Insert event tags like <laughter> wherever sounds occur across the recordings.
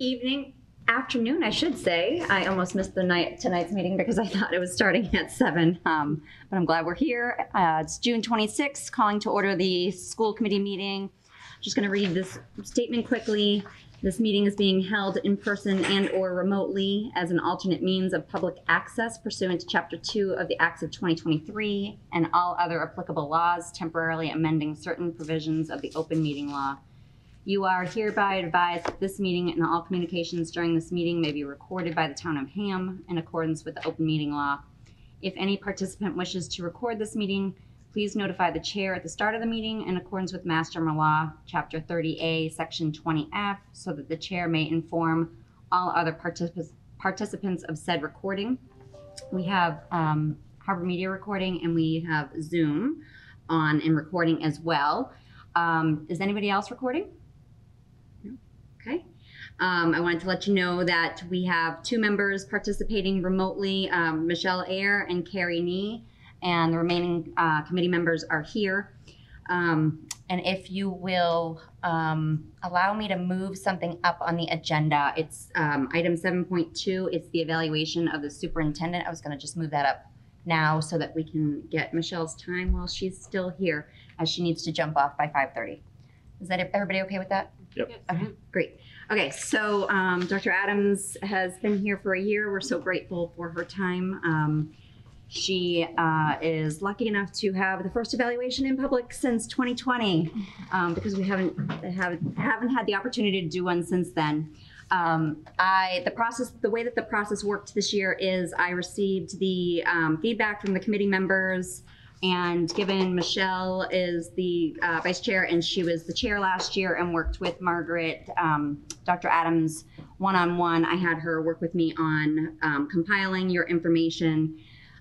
evening, afternoon, I should say. I almost missed the night tonight's meeting because I <laughs> thought it was starting at seven. Um, but I'm glad we're here. Uh, it's June 26th, calling to order the school committee meeting. Just going to read this statement quickly. This meeting is being held in person and or remotely as an alternate means of public access pursuant to Chapter 2 of the Acts of 2023 and all other applicable laws temporarily amending certain provisions of the open meeting law. You are hereby advised that this meeting and all communications during this meeting may be recorded by the town of Hingham in accordance with the open meeting law. If any participant wishes to record this meeting, please notify the chair at the start of the meeting in accordance with Master Law, Chapter 30A, Section 20F, so that the chair may inform all other particip- participants of said recording. We have um, Harbor Media recording and we have Zoom on and recording as well. Um, is anybody else recording? Okay. Um, I wanted to let you know that we have two members participating remotely, um, Michelle Ayer and Carrie Nee, and the remaining uh, committee members are here. Um, and if you will um, allow me to move something up on the agenda, it's um, item 7.2. It's the evaluation of the superintendent. I was going to just move that up now so that we can get Michelle's time while she's still here, as she needs to jump off by 5:30. Is that everybody okay with that? Yep. Okay, great. Okay, so um, Dr. Adams has been here for a year. We're so grateful for her time. Um, she uh, is lucky enough to have the first evaluation in public since 2020, um, because we haven't haven't haven't had the opportunity to do one since then. Um, I the process the way that the process worked this year is I received the um, feedback from the committee members. And given Michelle is the uh, vice chair and she was the chair last year and worked with Margaret, um, Dr. Adams one on one, I had her work with me on um, compiling your information.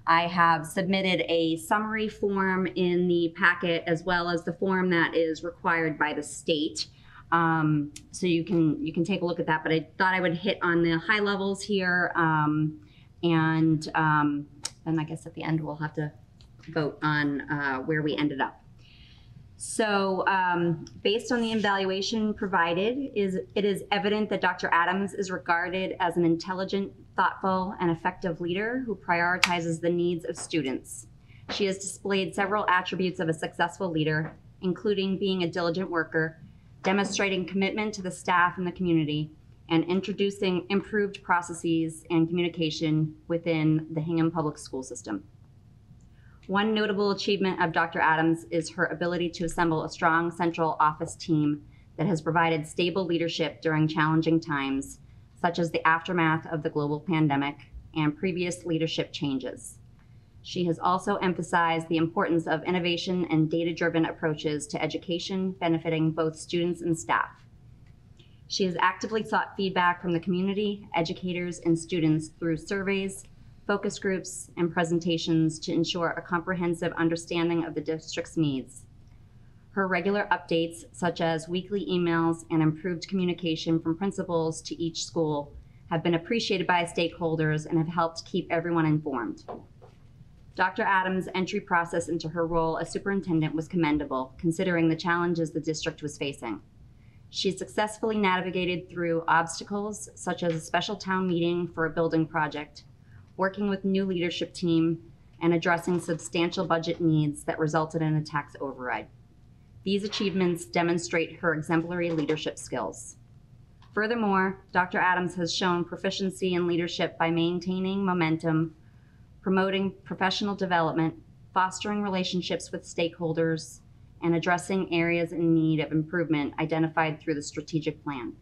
I have submitted a summary form in the packet as well as the form that is required by the state. Um, so you can you can take a look at that. But I thought I would hit on the high levels here, um, and um, then I guess at the end we'll have to vote on uh, where we ended up. So, um, based on the evaluation provided, is it is evident that Dr. Adams is regarded as an intelligent, thoughtful, and effective leader who prioritizes the needs of students. She has displayed several attributes of a successful leader, including being a diligent worker, demonstrating commitment to the staff and the community, and introducing improved processes and communication within the Hingham Public School System. One notable achievement of Dr. Adams is her ability to assemble a strong central office team that has provided stable leadership during challenging times, such as the aftermath of the global pandemic and previous leadership changes. She has also emphasized the importance of innovation and data driven approaches to education benefiting both students and staff. She has actively sought feedback from the community, educators, and students through surveys, focus groups, and presentations to ensure a comprehensive understanding of the district's needs. Her regular updates, such as weekly emails and improved communication from principals to each school, have been appreciated by stakeholders and have helped keep everyone informed. Dr. Adams' entry process into her role as superintendent was commendable, considering the challenges the district was facing. She successfully navigated through obstacles such as a special town meeting for a building project, working with new leadership team, and addressing substantial budget needs that resulted in a tax override. These achievements demonstrate her exemplary leadership skills. Furthermore, Dr. Adams has shown proficiency in leadership by maintaining momentum, promoting professional development, fostering relationships with stakeholders, and addressing areas in need of improvement identified through the strategic plan.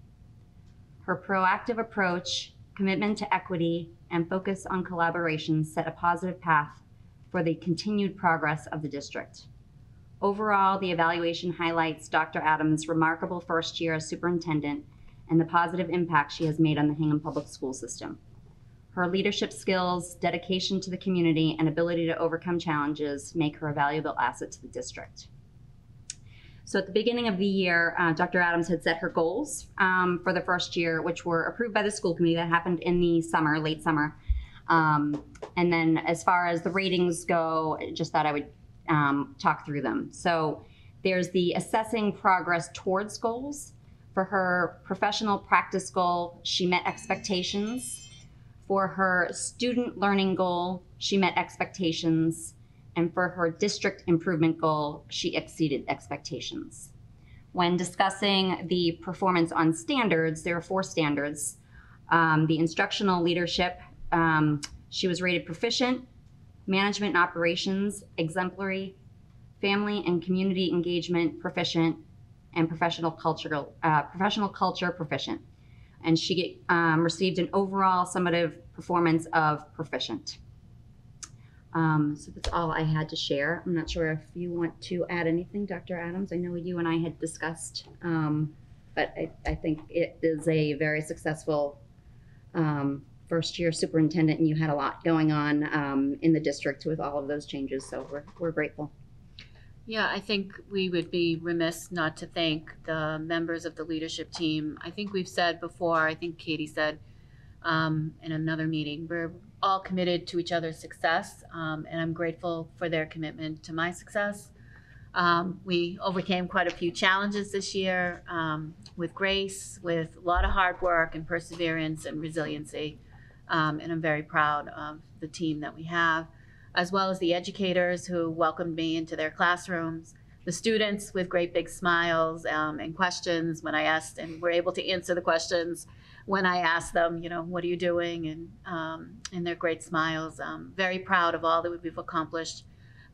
Her proactive approach, commitment to equity, and focus on collaboration set a positive path for the continued progress of the district. Overall, the evaluation highlights Dr. Adams' remarkable first year as superintendent and the positive impact she has made on the Hingham Public School System. Her leadership skills, dedication to the community, and ability to overcome challenges make her a valuable asset to the district. So at the beginning of the year, uh, Dr. Adams had set her goals um, for the first year, which were approved by the school committee. That happened in the summer, late summer. Um, and then as far as the ratings go, I just thought I would um, talk through them. So there's the assessing progress towards goals. For her professional practice goal, she met expectations. For her student learning goal, she met expectations. And for her district improvement goal, she exceeded expectations. When discussing the performance on standards, there are four standards. Um, the instructional leadership, um, she was rated proficient, management and operations, exemplary, family and community engagement, proficient, and professional cultural uh, professional culture proficient. And she um, received an overall summative performance of proficient. Um, so that's all I had to share. I'm not sure if you want to add anything, Dr. Adams. I know you and I had discussed, um, but I, I think it is a very successful um, first year superintendent, and you had a lot going on um, in the district with all of those changes. So we're, we're grateful. Yeah, I think we would be remiss not to thank the members of the leadership team. I think we've said before, I think Katie said um, in another meeting, we're all committed to each other's success, um, and I'm grateful for their commitment to my success. Um, we overcame quite a few challenges this year um, with grace, with a lot of hard work and perseverance and resiliency. Um, and I'm very proud of the team that we have as well as the educators who welcomed me into their classrooms, the students with great big smiles um, and questions when I asked, and were able to answer the questions when I ask them, you know, what are you doing, and um, and their great smiles. Um, very proud of all that we've accomplished.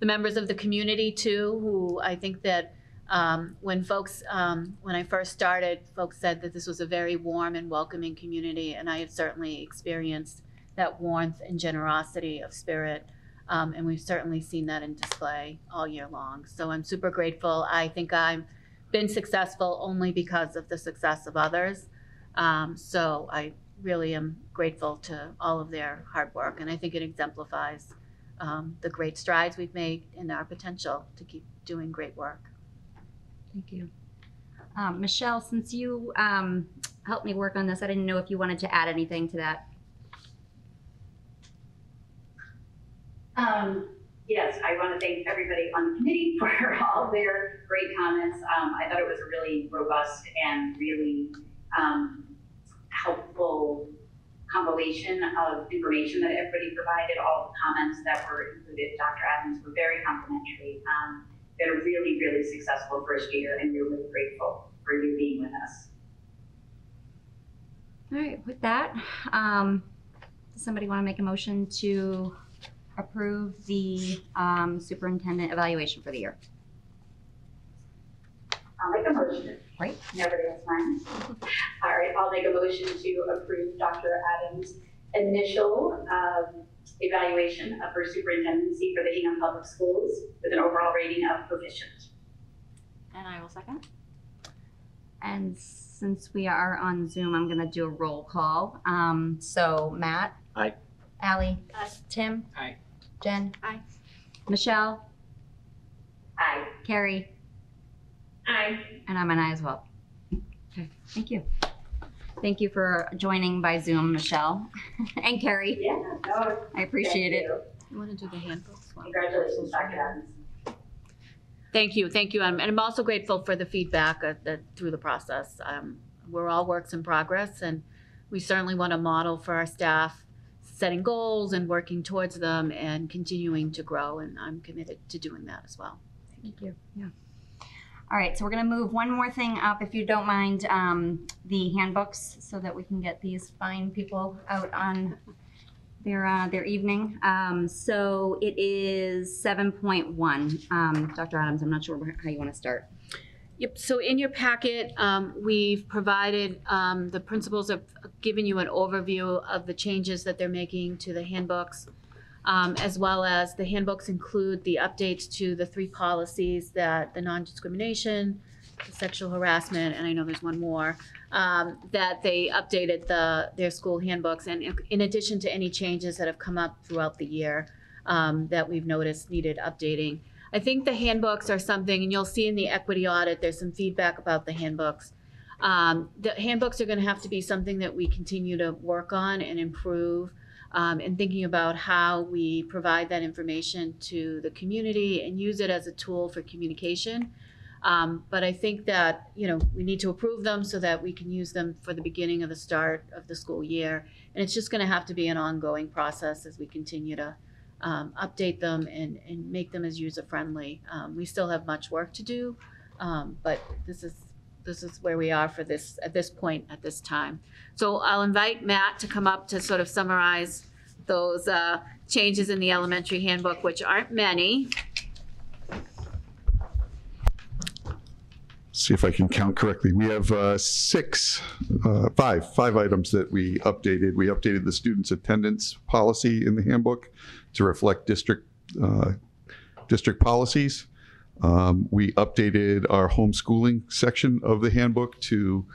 The members of the community too, who I think that. Um, when folks, um, when I first started, folks said that this was a very warm and welcoming community, and I have certainly experienced that warmth and generosity of spirit um, and we've certainly seen that in display all year long. So I'm super grateful. I think I've been successful only because of the success of others. Um, so I really am grateful to all of their hard work, and I think it exemplifies um, the great strides we've made and our potential to keep doing great work. Thank you. Um, Michelle, since you um, helped me work on this, I didn't know if you wanted to add anything to that. Um, yes, I want to thank everybody on the committee <laughs> for all their great comments. Um, I thought it was a really robust and really um, helpful compilation of information that everybody provided. All the comments that were included, Dr. Adams, were very complimentary. Um, had a really, really successful first year, and we're really grateful for you being with us. All right, with that, um, does somebody want to make a motion to approve the um, superintendent evaluation for the year? I'll make a motion. Great. Nobody has mine. All right, I'll make a motion to approve Dr. Adams' initial um, evaluation of her superintendency for the Hingham Public Schools with an overall rating of proficient. And I will second. And since we are on Zoom, I'm gonna do a roll call. Um, so Matt? Aye. Ally? Aye. Tim? Aye. Jen? Aye. Michelle? Aye. Carrie? Aye. And I'm an aye as well. Okay, thank you. Thank you for joining by Zoom, Michelle <laughs> and Carrie. Yeah, no, I appreciate thank it. you. You want to do the handbooks? one? Congratulations, Dr. Adams. Thank you, thank you. Um, and I'm also grateful for the feedback uh, that through the process. Um, we're all works in progress, and we certainly want to model for our staff setting goals and working towards them and continuing to grow. And I'm committed to doing that as well. Thank you. Yeah. All right, so we're gonna move one more thing up, if you don't mind, um, the handbooks, so that we can get these fine people out on their, uh, their evening. Um, so it is seven point one. Um, Dr. Adams, I'm not sure how you wanna start. Yep, so in your packet, um, we've provided, um, the principals have given you an overview of the changes that they're making to the handbooks. Um, as well as the handbooks include the updates to the three policies that the non-discrimination, the sexual harassment, and I know there's one more, um, that they updated the, their school handbooks, and in- addition to any changes that have come up throughout the year, um, that we've noticed needed updating. I think the handbooks are something, and you'll see in the equity audit, there's some feedback about the handbooks. Um, the handbooks are gonna have to be something that we continue to work on and improve. Um, and thinking about how we provide that information to the community and use it as a tool for communication. Um, but I think that, you know, we need to approve them so that we can use them for the beginning of the start of the school year. And it's just gonna have to be an ongoing process as we continue to, um, update them and, and make them as user-friendly. Um, we still have much work to do, um, but this is, this is where we are for this, at this point, at this time. So I'll invite Matt to come up to sort of summarize those, uh, changes in the elementary handbook, which aren't many. see if I can count correctly. We have uh, six, uh, five, five items that we updated. We updated the students' attendance policy in the handbook to reflect district uh, district policies. Um, we updated our homeschooling section of the handbook to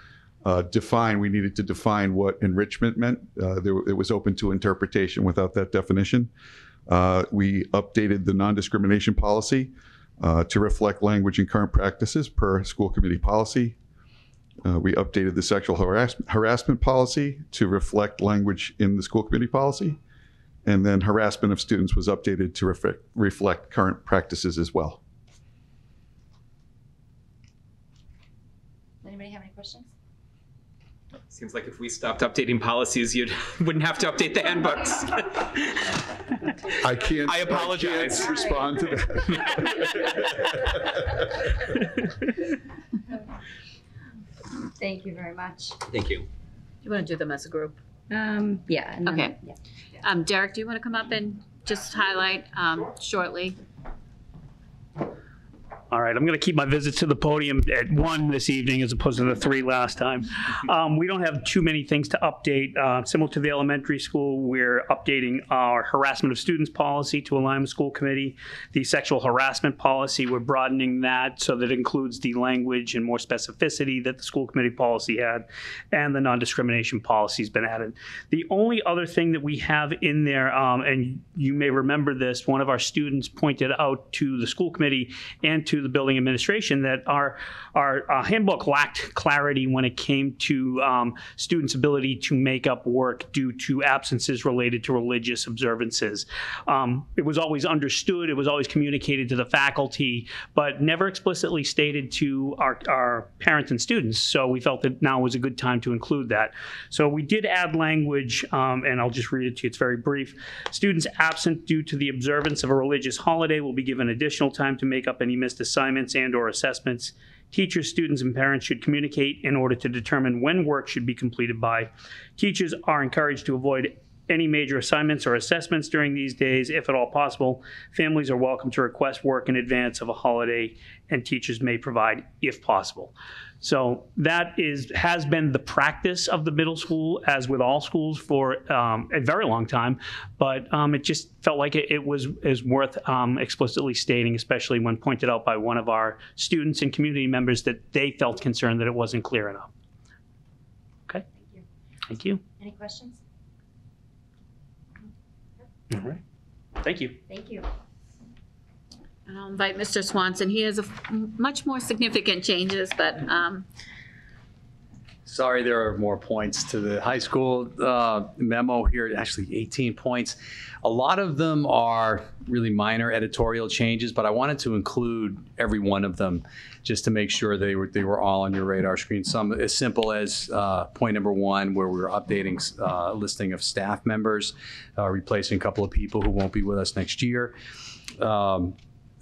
uh, define. We needed to define what enrichment meant. Uh, there, it was open to interpretation without that definition. Uh, we updated the non-discrimination policy uh, to reflect language and current practices per school committee policy. Uh, we updated the sexual harass- harassment policy to reflect language in the school committee policy. And then harassment of students was updated to reflect, reflect current practices as well. Anybody have any questions? Seems like if we stopped updating policies, you <laughs> wouldn't have to update the handbooks. I can't. <laughs> I apologize. I can't respond to that. <laughs> Thank you very much. Thank you. You want to do them as a group? Um, yeah. and then- Okay. yeah. Um, Derek, do you want to come up and just highlight, um, shortly? All right, I'm going to keep my visits to the podium at one this evening as opposed to the three last time. <laughs> Um, we don't have too many things to update. Uh, similar to the elementary school, we're updating our harassment of students policy to align with school committee. The sexual harassment policy, we're broadening that so that it includes the language and more specificity that the school committee policy had, and the non-discrimination policy's been added. The only other thing that we have in there, um, and you may remember this, one of our students pointed out to the school committee and to the building administration that our our uh, handbook lacked clarity when it came to um, students' ability to make up work due to absences related to religious observances. Um, it was always understood, it was always communicated to the faculty, but never explicitly stated to our, our parents and students. So we felt that now was a good time to include that. So we did add language, um, and I'll just read it to you. It's very brief. Students absent due to the observance of a religious holiday will be given additional time to make up any missed assignments and or assessments. Teachers, students, and parents should communicate in order to determine when work should be completed by. Teachers are encouraged to avoid any major assignments or assessments during these days, if at all possible. Families are welcome to request work in advance of a holiday, and teachers may provide if possible. So that is has been the practice of the middle school, as with all schools, for um, a very long time. But um, it just felt like it, it was is worth um, explicitly stating, especially when pointed out by one of our students and community members that they felt concerned that it wasn't clear enough. Okay. Thank you. Thank you. Any questions? All right. Thank you. Thank you. And I'll invite Mr. Swanson. He has a f- much more significant changes, but, um, Sorry, there are more points to the high school uh, memo here, actually 18 points. A lot of them are really minor editorial changes, but I wanted to include every one of them just to make sure they were, they were all on your radar screen. Some as simple as uh, point number one, where we we're updating uh, listing of staff members, uh, replacing a couple of people who won't be with us next year. Um,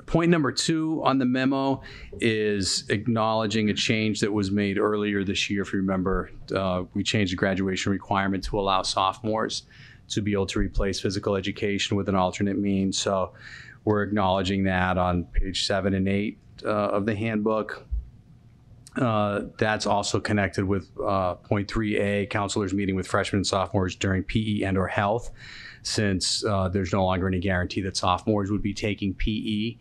Point number two on the memo is acknowledging a change that was made earlier this year. If you remember, uh, we changed the graduation requirement to allow sophomores to be able to replace physical education with an alternate means. So we're acknowledging that on page seven and eight uh, of the handbook. Uh, that's also connected with uh, point 3A, counselors meeting with freshmen and sophomores during PE and or health since uh, there's no longer any guarantee that sophomores would be taking PE.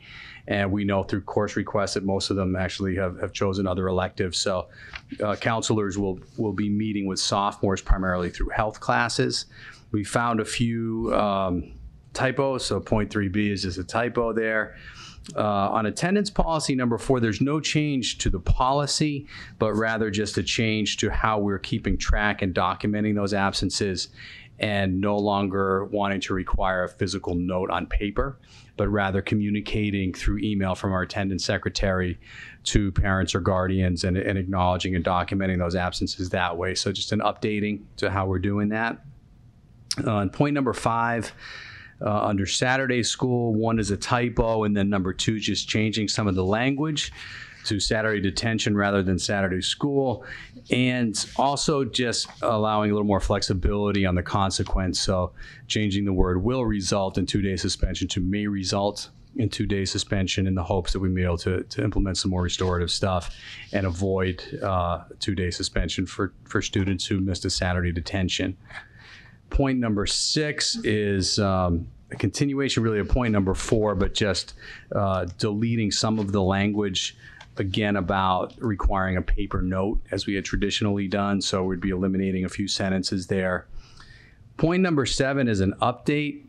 And we know through course requests that most of them actually have, have chosen other electives. So uh, counselors will, will be meeting with sophomores primarily through health classes. We found a few um, typos, so point 3B is just a typo there. Uh, on attendance policy number four, there's no change to the policy, but rather just a change to how we're keeping track and documenting those absences and no longer wanting to require a physical note on paper, but rather communicating through email from our attendance secretary to parents or guardians and, and acknowledging and documenting those absences that way. So just an updating to how we're doing that. Uh, and point number five, uh, under Saturday school, one is a typo, and then number two, just changing some of the language to Saturday detention rather than Saturday school, and also just allowing a little more flexibility on the consequence. So changing the word will result in two day suspension to may result in two day suspension in the hopes that we may be able to, to implement some more restorative stuff and avoid uh, two day suspension for, for students who missed a Saturday detention. Point number six is um, a continuation, really, of point number four, but just uh, deleting some of the language again about requiring a paper note as we had traditionally done. So we'd be eliminating a few sentences there. Point number seven is an update.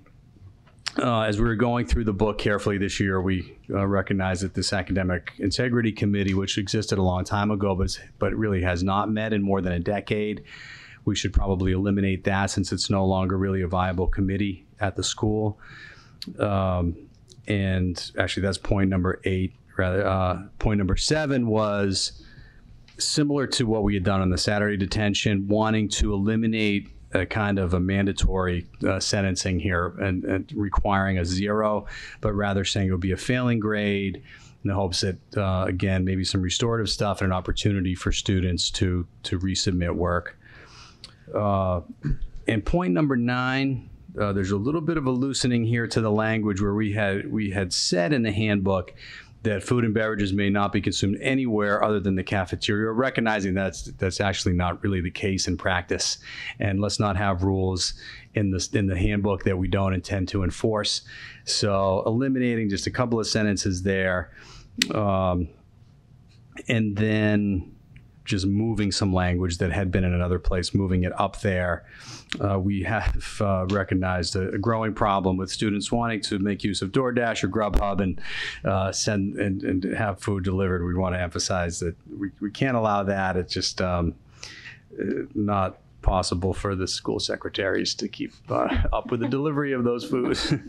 Uh, as we were going through the book carefully this year, we uh, recognized that this academic integrity committee, which existed a long time ago, but but really has not met in more than a decade, we should probably eliminate that since it's no longer really a viable committee at the school. Um, and actually, that's point number eight. Rather, uh, point number seven was similar to what we had done on the Saturday detention, wanting to eliminate a kind of a mandatory uh, sentencing here and, and requiring a zero, but rather saying it would be a failing grade in the hopes that, uh, again, maybe some restorative stuff and an opportunity for students to, to resubmit work. Uh, and point number nine, uh, there's a little bit of a loosening here to the language where we had we had said in the handbook that food and beverages may not be consumed anywhere other than the cafeteria, recognizing that's that's actually not really the case in practice. And let's not have rules in the in the handbook that we don't intend to enforce. So eliminating just a couple of sentences there, um, and then just moving some language that had been in another place, moving it up there. Uh, we have uh, recognized a, a, growing problem with students wanting to make use of DoorDash or Grubhub and uh, send and, and, have food delivered. We want to emphasize that we, we can't allow that. It's just um, not possible for the school secretaries to keep uh, up with the delivery of those foods. <laughs>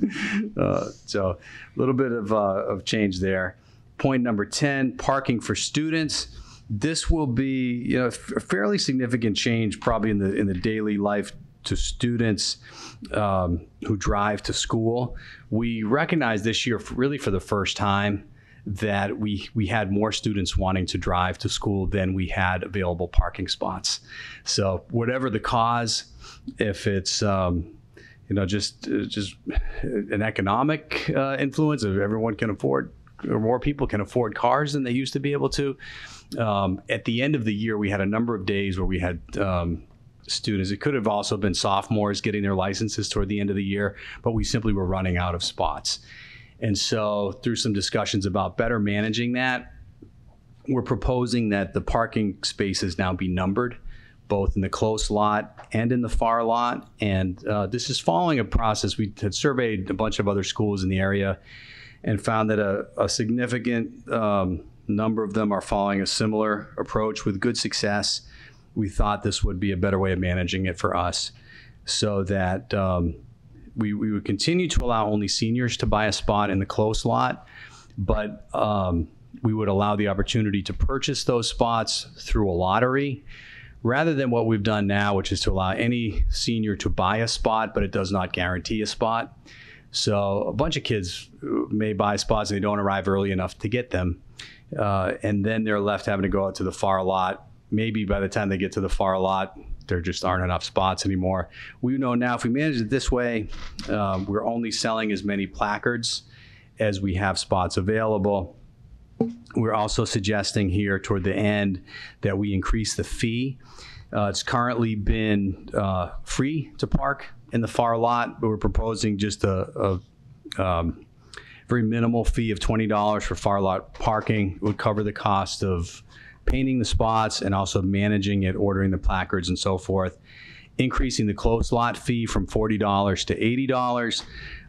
Uh, so a little bit of, uh, of change there. Point number 10, parking for students this will be you know a fairly significant change probably in the in the daily life to students um, who drive to school. We recognize this year, really for the first time, that we we had more students wanting to drive to school than we had available parking spots. So whatever the cause, if it's um, you know just uh, just an economic uh, influence, if everyone can afford or more people can afford cars than they used to be able to um, at the end of the year, we had a number of days where we had um, students. It could have also been sophomores getting their licenses toward the end of the year, but we simply were running out of spots. And so, through some discussions about better managing that, we're proposing that the parking spaces now be numbered, both in the close lot and in the far lot. And uh, this is following a process. We had surveyed a bunch of other schools in the area and found that a, a significant um, number of them are following a similar approach with good success. We thought this would be a better way of managing it for us so that um, we, we would continue to allow only seniors to buy a spot in the close lot, but um, we would allow the opportunity to purchase those spots through a lottery rather than what we've done now, which is to allow any senior to buy a spot, but it does not guarantee a spot. So a bunch of kids may buy spots and they don't arrive early enough to get them. Uh, and then they're left having to go out to the far lot. Maybe by the time they get to the far lot, there just aren't enough spots anymore. We know now if we manage it this way, um, we're only selling as many placards as we have spots available. We're also suggesting here toward the end that we increase the fee. Uh, it's currently been uh, free to park in the far lot, but we're proposing just a, a um, very minimal fee of $20 for far lot parking it would cover the cost of painting the spots and also managing it, ordering the placards and so forth. Increasing the closed lot fee from $40 to $80,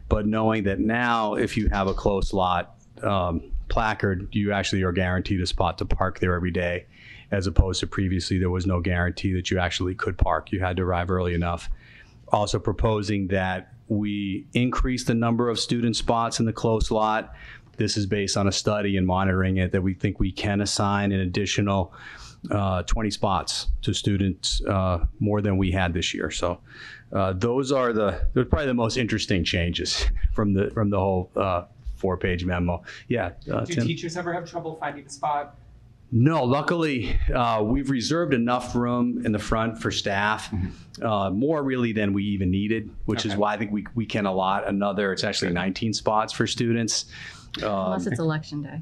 but knowing that now if you have a closed lot um, placard, you actually are guaranteed a spot to park there every day, as opposed to previously there was no guarantee that you actually could park. You had to arrive early enough also proposing that we increase the number of student spots in the close lot. This is based on a study and monitoring it that we think we can assign an additional uh, 20 spots to students uh, more than we had this year. So uh, those are the they're probably the most interesting changes <laughs> from the from the whole uh, four-page memo. Yeah, uh, Do Tim. teachers ever have trouble finding a spot? No, luckily, uh, we've reserved enough room in the front for staff, uh, more really than we even needed, which is why I think we, we can allot another, it's actually 19 spots for students. Um, Unless it's election day.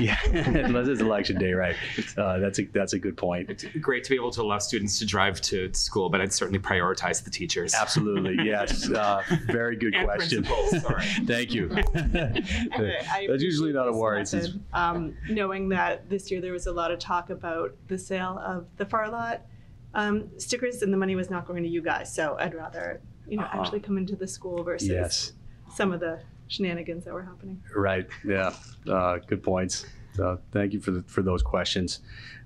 Yeah, <laughs> unless it's election day, right? Uh, that's a that's a good point. It's great to be able to allow students to drive to school, but I'd certainly prioritize the teachers. Absolutely, <laughs> yes. Uh, very good And question. sorry. <laughs> Thank you. I That's usually not a worry. this since- method, Um, knowing that this year there was a lot of talk about the sale of the far lot um, stickers and the money was not going to you guys. So I'd rather, you know, Uh-huh. actually come into the school versus Yes. some of the shenanigans that were happening. Right. Yeah. Uh, good points. So thank you for the, for those questions.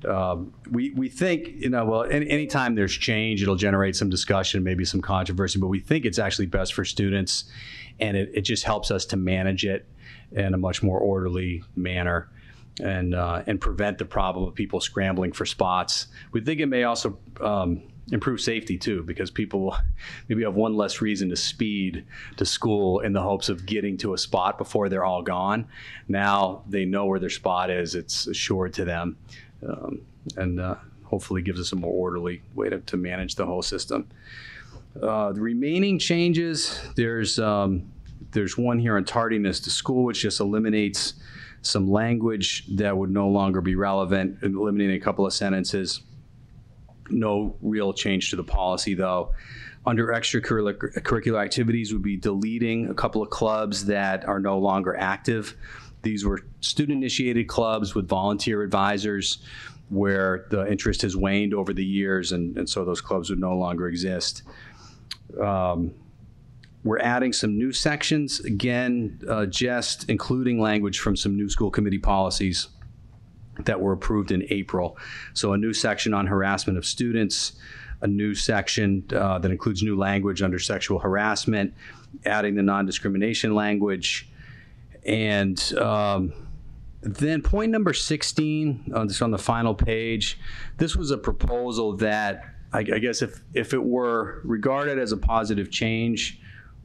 Um, we we think you know well any, anytime there's change it'll generate some discussion maybe some controversy but we think it's actually best for students and it, it just helps us to manage it in a much more orderly manner and uh, and prevent the problem of people scrambling for spots. We think it may also um, improve safety too, because people <laughs> maybe have one less reason to speed to school in the hopes of getting to a spot before they're all gone. Now they know where their spot is; it's assured to them, um, and uh, hopefully gives us a more orderly way to, to manage the whole system. Uh, the remaining changes, there's um, there's one here on tardiness to school, which just eliminates some language that would no longer be relevant, eliminating a couple of sentences. No real change to the policy, though. Under extracurricular curricular activities, would be deleting a couple of clubs that are no longer active. These were student-initiated clubs with volunteer advisors, where the interest has waned over the years, and, and so those clubs would no longer exist. Um, we're adding some new sections, again, uh, just including language from some new school committee policies that were approved in April. So a new section on harassment of students, a new section uh, that includes new language under sexual harassment, adding the non-discrimination language, and um, then point number 16, uh, this on the final page, this was a proposal that I, I guess if, if it were regarded as a positive change,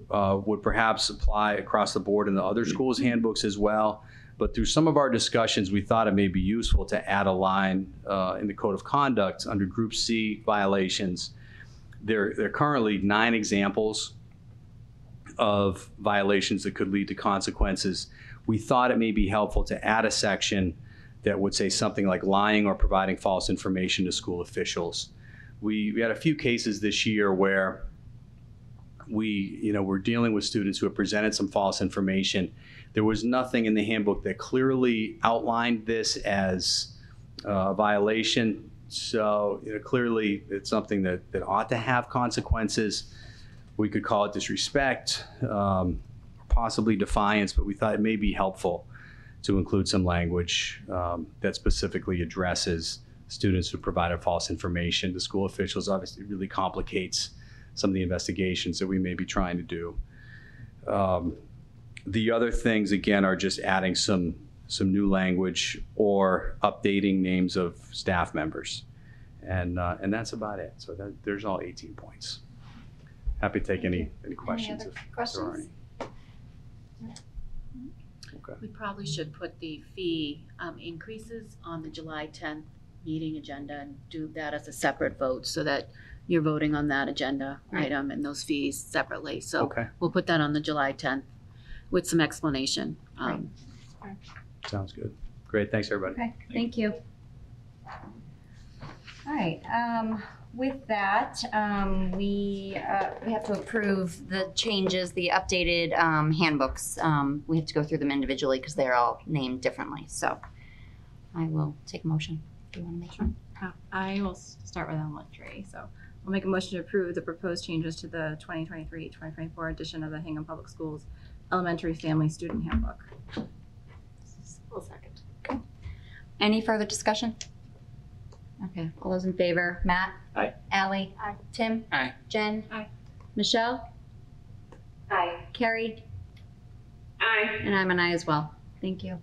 uh, would perhaps apply across the board in the other schools' handbooks as well. But through some of our discussions, we thought it may be useful to add a line uh, in the code of conduct under Group C violations. There, there are currently nine examples of violations that could lead to consequences. We thought it may be helpful to add a section that would say something like lying or providing false information to school officials. We, we had a few cases this year where we, you know, we're dealing with students who have presented some false information. There was nothing in the handbook that clearly outlined this as uh, a violation. So, you know, clearly it's something that, that ought to have consequences. We could call it disrespect, um, possibly defiance, but we thought it may be helpful to include some language um, that specifically addresses students who provided false information to school officials. Obviously, really complicates some of the investigations that we may be trying to do. Um, the other things, again, are just adding some some new language or updating names of staff members, and uh, and that's about it. So that, there's all 18 points. Happy to take any any questions. other if there are questions? any. Okay. We probably should put the fee um, increases on the July 10th meeting agenda and do that as a separate vote so that you're voting on that agenda Right. item and those fees separately. So Okay, we'll put that on the July 10th with some explanation. Um, sounds good. Great. Thanks, everybody. Okay, thank you. All right, um, with that, um, we, uh, we have to approve the changes, the updated, um, handbooks. Um, we have to go through them individually because they're all named differently, so I will take a motion. Do you want to make one? Uh, I will s- start with elementary, so I'll make a motion to approve the proposed changes to the 2023-2024 edition of the Hingham Public Schools Elementary Family Student Handbook. I'll second. Any further discussion? Okay, all those in favor, Matt? Aye. Ally? Aye. Tim? Aye. Jen? Aye. Michelle, Aye. Carrie, Aye. and I'm an aye as well. Thank you.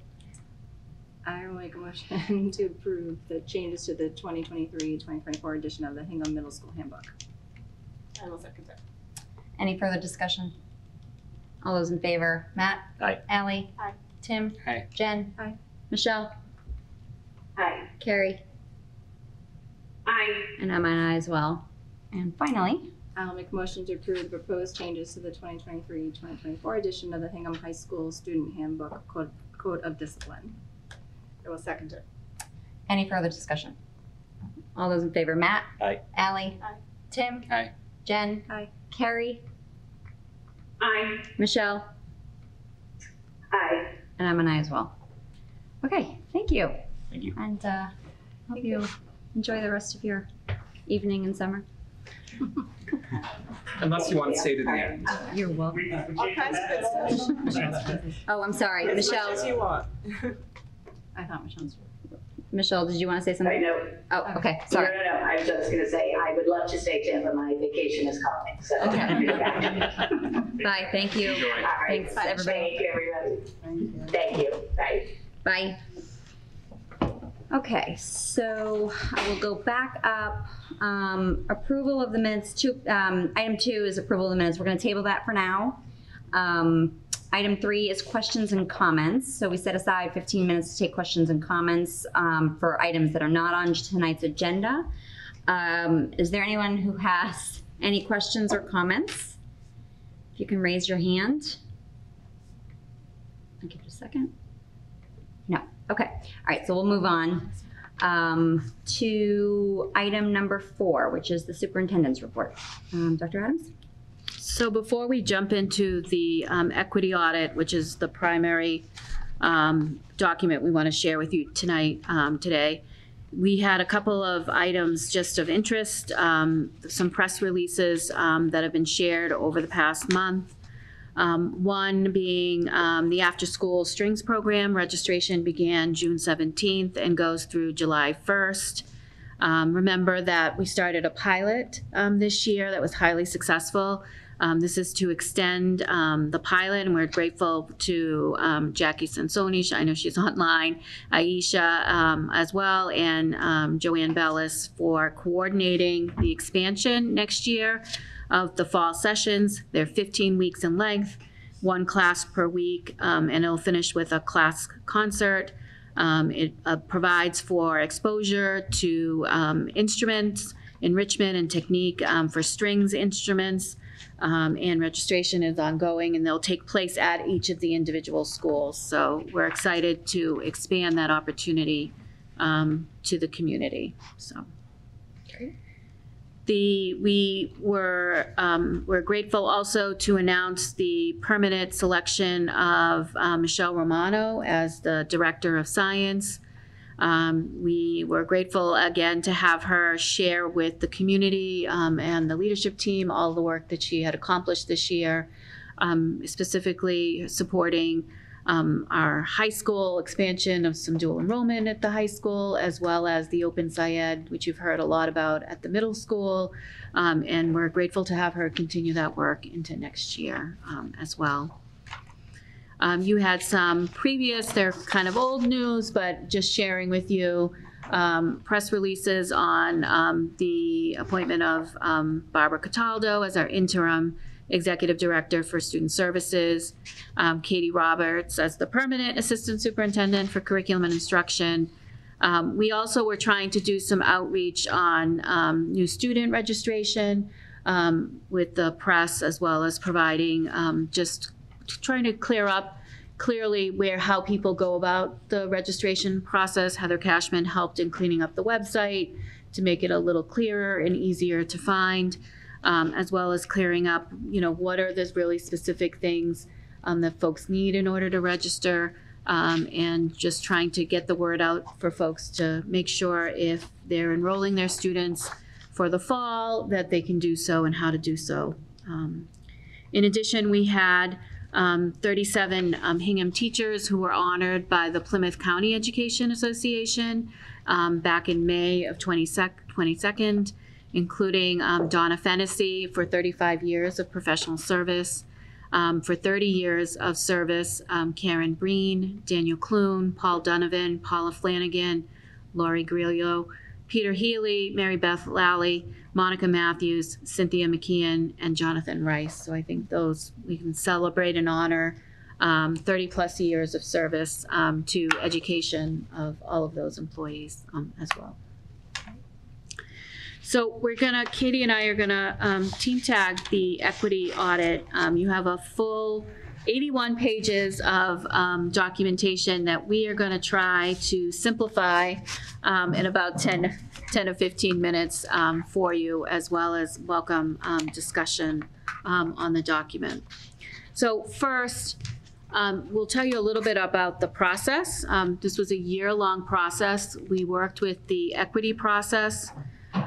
I will make a motion <laughs> to approve the changes to the 2023-2024 edition of the Hingham Middle School Handbook. I will second that. Any further discussion? All those in favor? Matt? Aye. Allie? Aye. Tim? Aye. Jen? Aye. Michelle? Aye. Carrie? Aye. And I'm an aye as well. And finally, I'll make a motion to approve the proposed changes to the 2023-2024 edition of the Hingham High School Student Handbook Code, Code of Discipline. I will second it. any further discussion? All those in favor? Matt? Aye. Allie? Aye. Tim? Aye. Jen? Aye. Carrie? Aye. Michelle? Aye. And I'm an aye as well. Okay, thank you. Thank you. And uh, hope you enjoy the rest of your evening and summer. <laughs> Unless you want to stay to the end. <laughs> You're welcome. All kinds of good stuff. Oh, I'm sorry, As much Michelle. as you want. <laughs> I thought Michelle's. Michelle, did you want to say something? I something? know. Oh, okay, No, sorry. no, no. I was just going to say, I would love to stay, Tim, but my vacation is coming, so. Okay. <laughs> Bye, thank you. Enjoy. All right. Thanks, everybody. Thank you, everyone. Thank you. Bye. Bye. Okay, so I will go back up. Um, approval of the minutes, two, um, item two is approval of the minutes. We're gonna table that for now. Um, item three is questions and comments. So we set aside fifteen minutes to take questions and comments, um, for items that are not on tonight's agenda. Um, is there anyone who has any questions or comments? If you can raise your hand. I'll give it a second. No. Okay. All right. So we'll move on um, to item number four, which is the superintendent's report. Um, Dr. Adams? So before we jump into the um, equity audit, which is the primary um, document we want to share with you tonight, um, today, we had a couple of items just of interest, um, some press releases um, that have been shared over the past month. Um, One being um, the after-school strings program, registration began June 17th and goes through July 1st. Um, Remember that we started a pilot um, this year that was highly successful. Um, This is to extend um, the pilot, and we're grateful to um, Jackie Sansoni, I know she's <laughs> online, Aisha um, as well, and um, Joanne Bellis for coordinating the expansion next year of the fall sessions. They're 15 weeks in length, one class per week, um, and it'll finish with a class concert. It uh, provides for exposure to um, instruments, enrichment and technique for strings instruments, um, and registration is ongoing, and they'll take place at each of the individual schools. So we're excited to expand that opportunity um, to the community, so. The, we were, um, we're grateful also to announce the permanent selection of uh, Michelle Romano as the Director of Science. Um, we were grateful again to have her share with the community um, and the leadership team all the work that she had accomplished this year, um, specifically supporting um, our high school expansion of some dual enrollment at the high school, as well as the OpenSciEd, which you've heard a lot about at the middle school. Um, and we're grateful to have her continue that work into next year um, as well. Um, you had some previous, they're kind of old news, but just sharing with you um, press releases on um, the appointment of um, Barbara Cataldo as our interim executive director for student services, um, Katie Roberts as the permanent assistant superintendent for curriculum and instruction. Um, we also were trying to do some outreach on um, new student registration um, with the press, as well as providing um, just trying to clear up clearly where how people go about the registration process. Heather Cashman helped in cleaning up the website to make it a little clearer and easier to find, um, as well as clearing up, you know, what are the really specific things um, that folks need in order to register, um, and just trying to get the word out for folks to make sure if they're enrolling their students for the fall that they can do so and how to do so. Um, in addition, we had um, 37 um, Hingham teachers who were honored by the Plymouth County Education Association um, back in May of 22nd. including um, Donna Fennessy for 35 years of professional service, um, for 30 years of service, um, Karen Breen, Daniel Clune, Paul Donovan, Paula Flanagan, Laurie Grillo, Peter Healy, Mary Beth Lally, Monica Matthews, Cynthia McKeon, and Jonathan Rice. So I think those we can celebrate and honor um, 30 plus years of service um, to education of all of those employees um, as well. So we're gonna, Katie and I are gonna um, team tag the equity audit. Um, You have a full 81 pages of um, documentation that we are gonna try to simplify um, in about 10, 10 or 15 minutes um, for you, as well as welcome um, discussion um, on the document. So first, um, we'll tell you a little bit about the process. This was a year-long process. We worked with the equity process,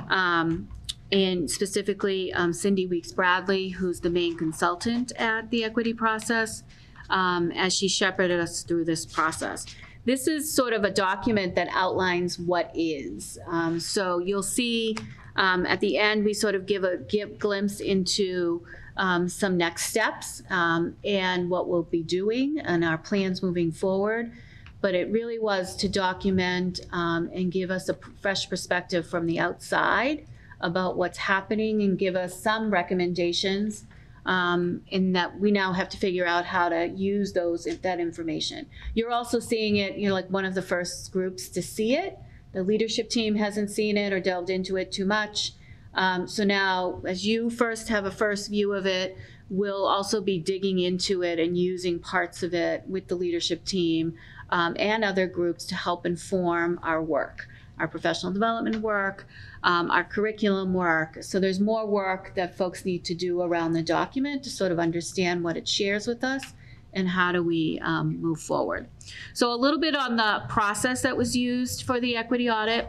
um, and specifically um, Cindy Weeks Bradley, who's the main consultant at the equity process, um, as she shepherded us through this process. This is sort of a document that outlines what is. Um, So you'll see um, at the end, we sort of give a give glimpse into um, some next steps um, and what we'll be doing and our plans moving forward. But it really was to document um, and give us a fresh perspective from the outside about what's happening and give us some recommendations um, in that we now have to figure out how to use those that information. You're also seeing it, you're like one of the first groups to see it. The leadership team hasn't seen it or delved into it too much. Um, so now, as you first have a first view of it, we'll also be digging into it and using parts of it with the leadership team um, and other groups to help inform our work, our professional development work, um, our curriculum work. So there's more work that folks need to do around the document to sort of understand what it shares with us and how do we um, move forward. So a little bit on the process that was used for the equity audit.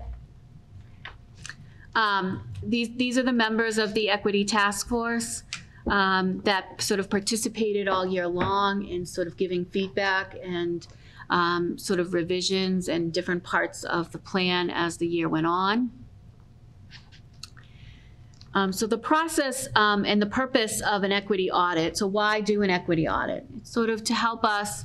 Um, these, these are the members of the Equity Task Force um, that sort of participated all year long in sort of giving feedback and um, sort of revisions and different parts of the plan as the year went on. Um, so the process um, and the purpose of an equity audit, so why do an equity audit? It's sort of to help us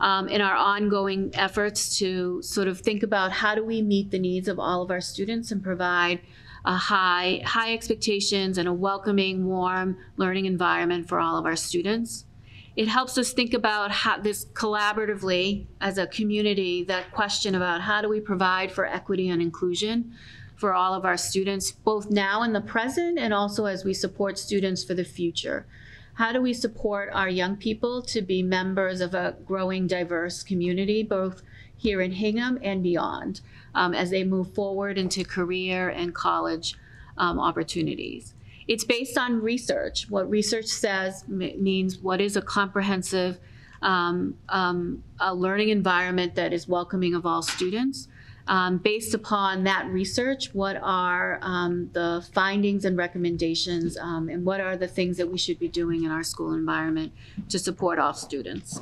um, in our ongoing efforts to sort of think about how do we meet the needs of all of our students and provide a high, high expectations and a welcoming, warm learning environment for all of our students. It helps us think about how this collaboratively as a community, that question about how do we provide for equity and inclusion for all of our students, both now in the present and also as we support students for the future. How do we support our young people to be members of a growing diverse community, both here in Hingham and beyond, um, as they move forward into career and college um, opportunities? It's based on research. What research says means what is a comprehensive um, um, a learning environment that is welcoming of all students. Um, based upon that research, what are um, the findings and recommendations, um, and what are the things that we should be doing in our school environment to support all students?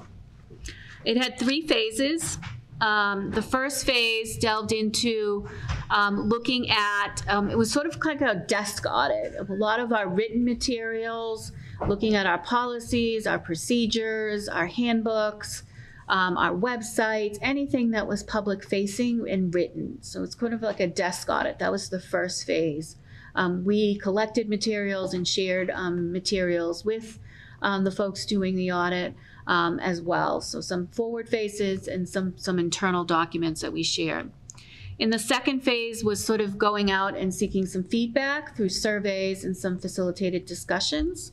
It had three phases. Um, the first phase delved into um, looking at, um, it was sort of like a desk audit of a lot of our written materials, looking at our policies, our procedures, our handbooks, um, our websites, anything that was public facing and written. So it's kind of like a desk audit. That was the first phase. Um, we collected materials and shared um, materials with um, the folks doing the audit um, as well. So some forward faces and some some internal documents that we shared. In the second phase was sort of going out and seeking some feedback through surveys and some facilitated discussions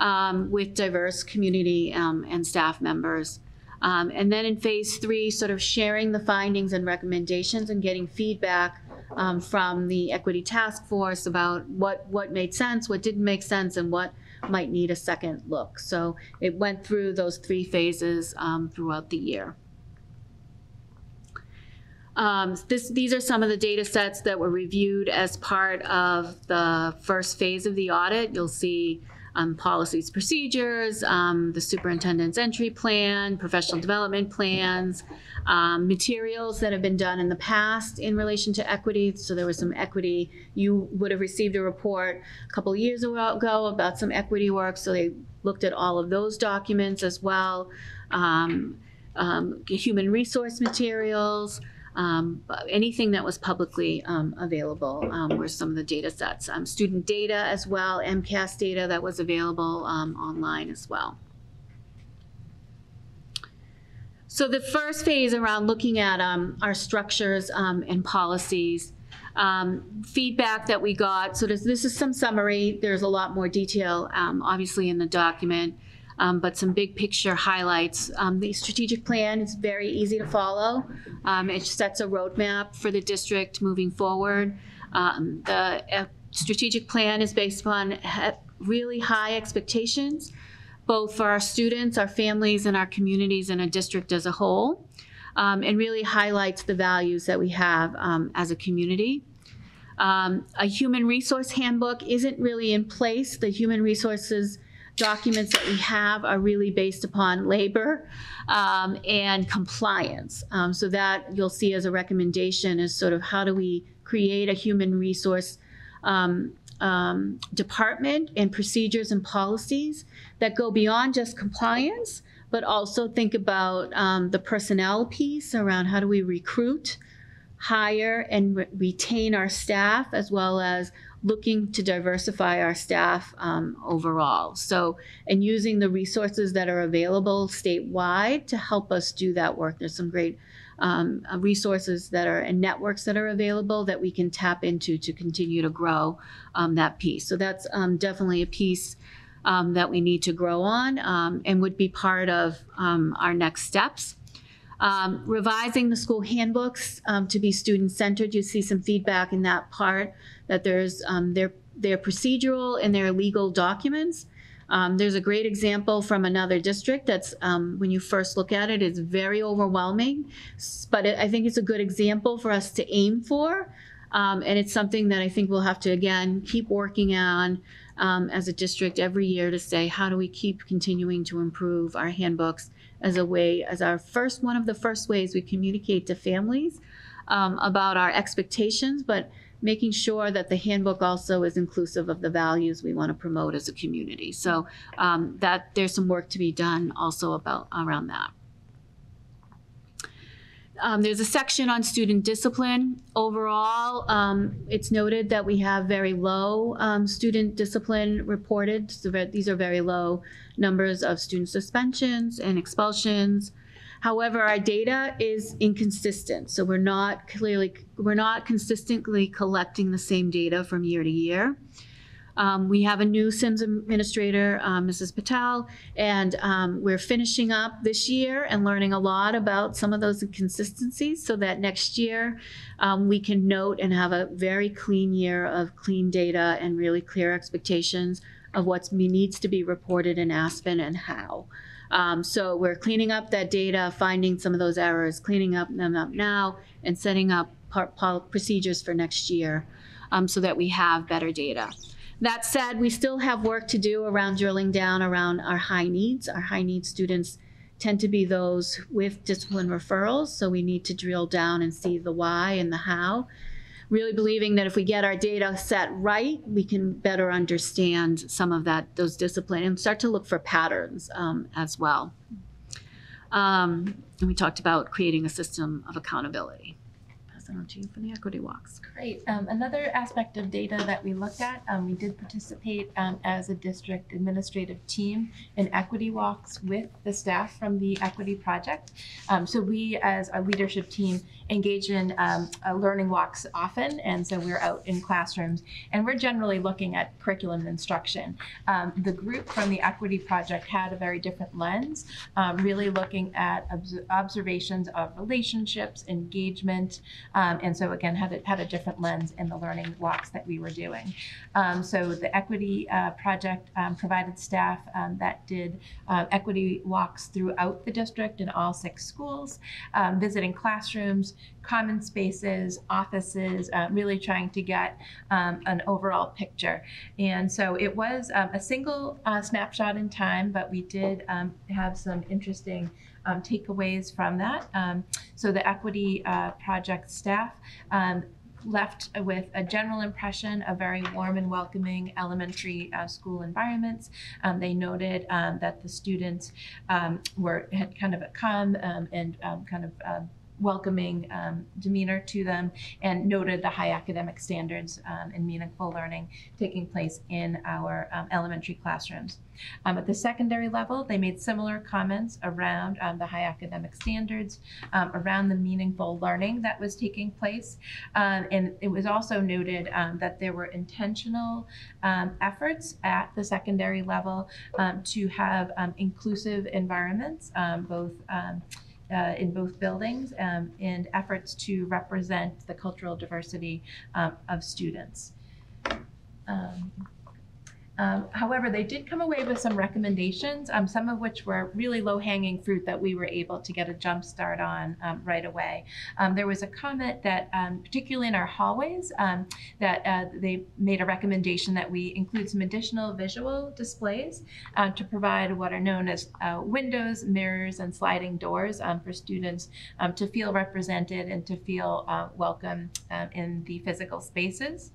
um, with diverse community um, and staff members. Um, and then in phase three, sort of sharing the findings and recommendations and getting feedback um, from the equity task force about what, what made sense, what didn't make sense, and what might need a second look. So it went through those three phases um, throughout the year. Um, this, these are some of the data sets that were reviewed as part of the first phase of the audit. You'll see um, policies, procedures, um, the superintendent's entry plan, professional development plans, um, materials that have been done in the past in relation to equity. So there was some equity. You would have received a report a couple years ago about some equity work. So they looked at all of those documents as well. Um, um, human resource materials, um, anything that was publicly um, available um, were some of the data sets. Um, student data as well, MCAS data that was available um, online as well. So the first phase around looking at our structures and policies, um, feedback that we got. So this, this is some summary. There's a lot more detail, um, obviously, in the document, um, but some big picture highlights. Um, the strategic plan is very easy to follow. Um, it sets a roadmap for the district moving forward. Um, the uh, strategic plan is based upon really high expectations both for our students, our families, and our communities and our district as a whole, um, and really highlights the values that we have um, as a community. A human resource handbook isn't really in place. The human resources documents that we have are really based upon labor um, and compliance. Um, so that you'll see as a recommendation is sort of how do we create a human resource um, um, department and procedures and policies that go beyond just compliance, but also think about um, the personnel piece around how do we recruit, hire, and re- retain our staff, as well as looking to diversify our staff um, overall. So, and using the resources that are available statewide to help us do that work. There's some great um, resources that are and networks that are available that we can tap into to continue to grow um, that piece. So that's um, definitely a piece um, that we need to grow on um, and would be part of our next steps. Um, revising the school handbooks um, to be student centered. You see some feedback in that part that there's um, their their procedural and their legal documents. Um, there's a great example from another district that's um, when you first look at it, it's very overwhelming, but it, I think it's a good example for us to aim for. Um, and it's something that I think we'll have to again keep working on as a district every year to say how do we keep continuing to improve our handbooks as a way as our first one of the first ways we communicate to families um, about our expectations, but making sure that the handbook also is inclusive of the values we want to promote as a community. So um, that there's some work to be done also about around that. Um, there's a section on student discipline. Overall, um, it's noted that we have very low um, student discipline reported. So these are very low numbers of student suspensions and expulsions. However, our data is inconsistent. So we're not clearly, we're not consistently collecting the same data from year to year. Um, we have a new Sims administrator, uh, Mrs. Patel, and um, we're finishing up this year and learning a lot about some of those inconsistencies so that next year um, we can note and have a very clean year of clean data and really clear expectations of what needs to be reported in Aspen and how. Um, so we're cleaning up that data, finding some of those errors, cleaning up them up now, and setting up procedures for next year um, so that we have better data. That said, we still have work to do around drilling down around our high needs. Our high needs students tend to be those with discipline referrals, so we need to drill down and see the why and the how. Really believing that if we get our data set right, we can better understand some of that, those discipline, and start to look for patterns um, as well. Um, and we talked about creating a system of accountability. To you for the equity walks. Great. Um, another aspect of data that we looked at, um, we did participate um, as a district administrative team in equity walks with the staff from the equity project. Um, so we, as a leadership team, engage in um, uh, learning walks often, and so we're out in classrooms, and we're generally looking at curriculum and instruction. Um, the group from the equity project had a very different lens, um, really looking at obs- observations of relationships, engagement, Um, and so again, had a, had a different lens in the learning walks that we were doing. Um, so the equity uh, project um, provided staff that did uh, equity walks throughout the district in all six schools, visiting classrooms, common spaces, offices, uh, really trying to get um, an overall picture. And so it was um, a single uh, snapshot in time, but we did um, have some interesting um, takeaways from that. Um, so the equity uh, project staff um, left with a general impression of very warm and welcoming elementary uh, school environments. Um, they noted um, that the students um, were had kind of um, and kind of welcoming um, demeanor to them and noted the high academic standards um, and meaningful learning taking place in our um, elementary classrooms. Um, at the secondary level, they made similar comments around um, the high academic standards, um, around the meaningful learning that was taking place. And it was also noted that there were intentional efforts at the secondary level to have inclusive environments, both uh, in both buildings um, and efforts to represent the cultural diversity um, of students. Um, um, however, they did come away with some recommendations, um, some of which were really low hanging fruit that we were able to get a jump start on um, right away. Um, there was a comment that, um, particularly in our hallways, um, that uh, they made a recommendation that we include some additional visual displays uh, to provide what are known as uh, windows, mirrors, and sliding doors for students to feel represented and to feel uh, welcome um, in the physical spaces.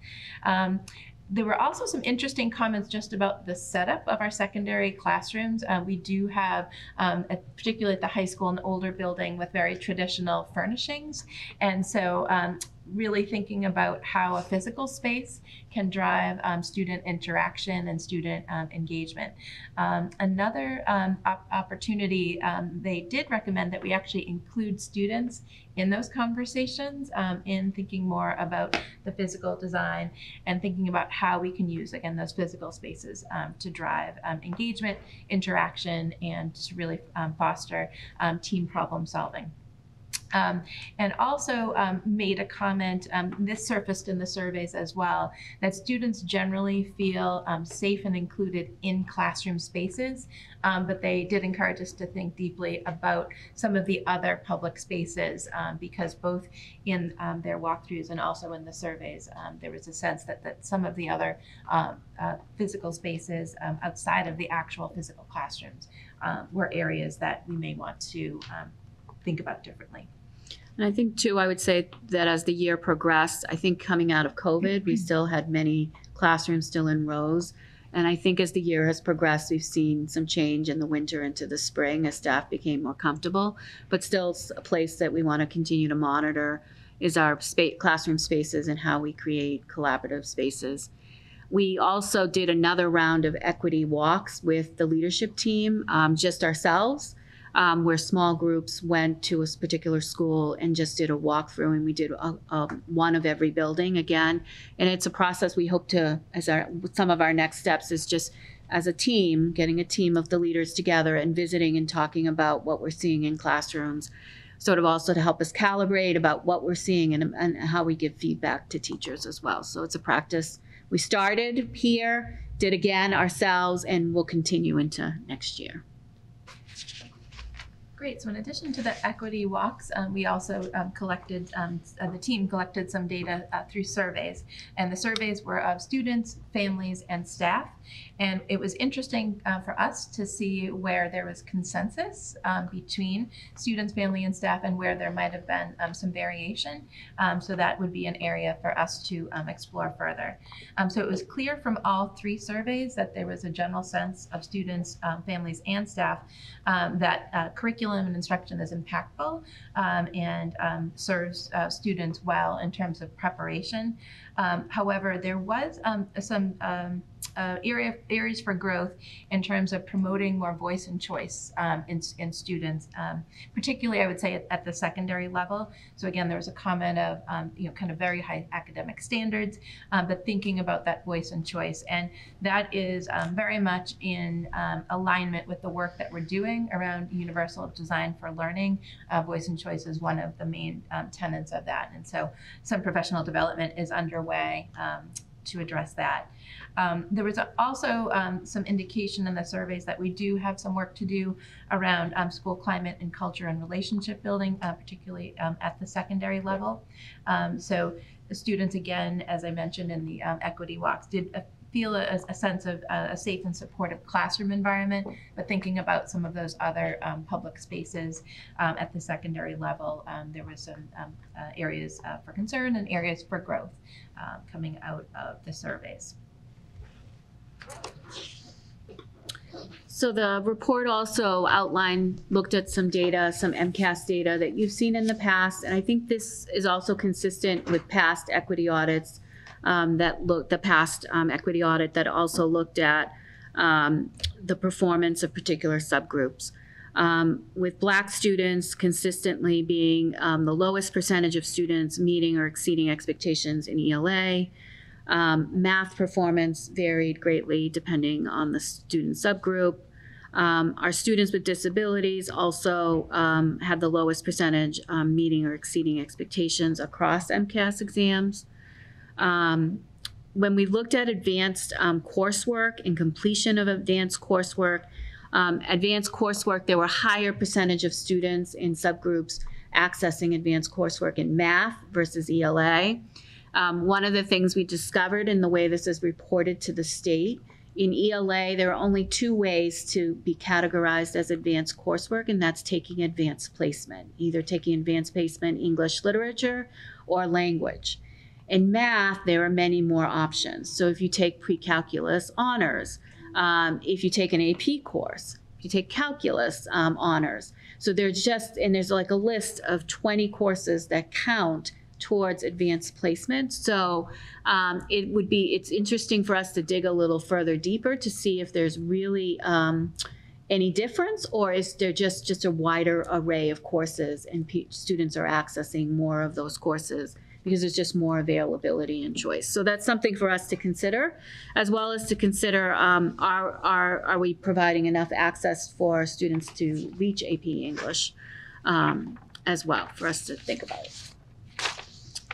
There were also some interesting comments just about the setup of our secondary classrooms. Uh, we do have, um, particularly at the high school, an older building with very traditional furnishings. And so, um, really thinking about how a physical space can drive um, student interaction and student um, engagement. Um, another um, op- opportunity, um, they did recommend that we actually include students in those conversations um, in thinking more about the physical design and thinking about how we can use, again, those physical spaces to drive engagement, interaction, and to really foster team problem solving. Um, and also um, made a comment, um, this surfaced in the surveys as well, that students generally feel um, safe and included in classroom spaces, um, but they did encourage us to think deeply about some of the other public spaces um, because both in their walkthroughs and also in the surveys, there was a sense that, that some of the other um, uh, physical spaces outside of the actual physical classrooms were areas that we may want to think about differently. And I think too, I would say that as the year progressed, I think coming out of COVID, we still had many classrooms still in rows. And I think as the year has progressed, we've seen some change in the winter into the spring as staff became more comfortable. But still, a place that we want to continue to monitor is our spa- classroom spaces and how we create collaborative spaces. We also did another round of equity walks with the leadership team, um, just ourselves um, where small groups went to a particular school and just did a walkthrough, and we did a, a, one of every building again. And it's a process we hope to, as our some of our next steps is just as a team, getting a team of the leaders together and visiting and talking about what we're seeing in classrooms, sort of also to help us calibrate about what we're seeing and, and how we give feedback to teachers as well. So it's a practice we started here, did again ourselves, and will continue into next year. Great. So in addition to the equity walks, um, we also um, collected, um, uh, the team collected some data uh, through surveys. And the surveys were of students, families, and staff. And it was interesting uh, for us to see where there was consensus um, between students, family, and staff, and where there might have been um, some variation. Um, so that would be an area for us to explore further. So it was clear from all three surveys that there was a general sense of students, families, and staff that uh, curriculum and instruction is impactful um, and um, serves uh, students well in terms of preparation. Um, however, there was um, some um, uh, area areas for growth in terms of promoting more voice and choice um, in, in students, um, particularly I would say at, at the secondary level. So again, there was a comment of um, you know kind of very high academic standards, um, but thinking about that voice and choice, and that is um, very much in um, alignment with the work that we're doing around universal design for learning. Uh, voice and choice is one of the main tenets of that, and so some professional development is underway to address that. Um, there was also um, some indication in the surveys that we do have some work to do around um, school climate and culture and relationship building, uh, particularly um, at the secondary level. Um, so the students, again, as I mentioned in the um, equity walks, did uh, feel a, a sense of uh, a safe and supportive classroom environment, but thinking about some of those other um, public spaces um, at the secondary level, um, there was some um, uh, areas uh, for concern and areas for growth coming out of the surveys. So the report also outlined, looked at some data, some MCAS data that you've seen in the past, and I think this is also consistent with past equity audits um, that looked, the past um, equity audit that also looked at um, the performance of particular subgroups. Um, with Black students consistently being um, the lowest percentage of students meeting or exceeding expectations in ELA. Um, math performance varied greatly depending on the student subgroup. Um, our students with disabilities also um, had the lowest percentage um, meeting or exceeding expectations across MCAS exams. Um, when we looked at advanced um, coursework and completion of advanced coursework, um, advanced coursework, there were higher percentage of students in subgroups accessing advanced coursework in math versus ELA. Um, one of the things we discovered in the way this is reported to the state in ELA, there are only two ways to be categorized as advanced coursework, and that's taking advanced placement, either taking advanced placement English literature or language. In math, there are many more options. So if you take pre-calculus honors, um, if you take an AP course, if you take calculus um, honors. So there's just, and there's like a list of 20 courses that count towards advanced placement. So um, it would be, it's interesting for us to dig a little further deeper to see if there's really um, any difference or is there just, just a wider array of courses and pe- students are accessing more of those courses because there's just more availability and choice. So that's something for us to consider, as well as to consider um, are, are, are we providing enough access for students to reach AP English um, as well, for us to think about.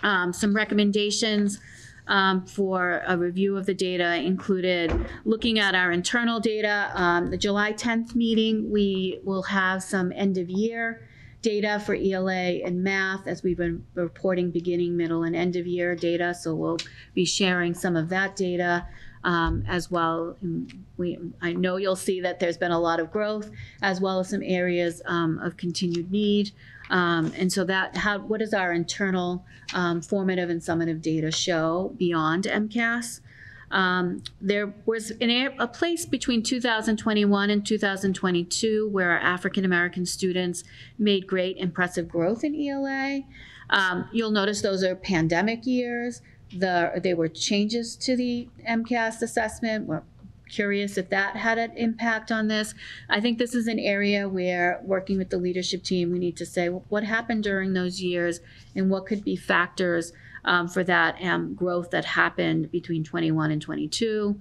Um, some recommendations um, for a review of the data included looking at our internal data. Um, the July 10th meeting, we will have some end of year data for ELA and math as we've been reporting beginning, middle, and end of year data. So we'll be sharing some of that data um, as well. We, I know you'll see that there's been a lot of growth as well as some areas um, of continued need. Um, and so that, how, what does our internal um, formative and summative data show beyond MCAS? Um, there was an, a, place between 2021 and 2022 where our African American students made great, impressive growth in ELA. Um, you'll notice those are pandemic years. The, they were changes to the MCAS assessment. Curious if that had an impact on this. I think this is an area where, working with the leadership team, we need to say what happened during those years and what could be factors um, for that um, growth that happened between 21 and 22.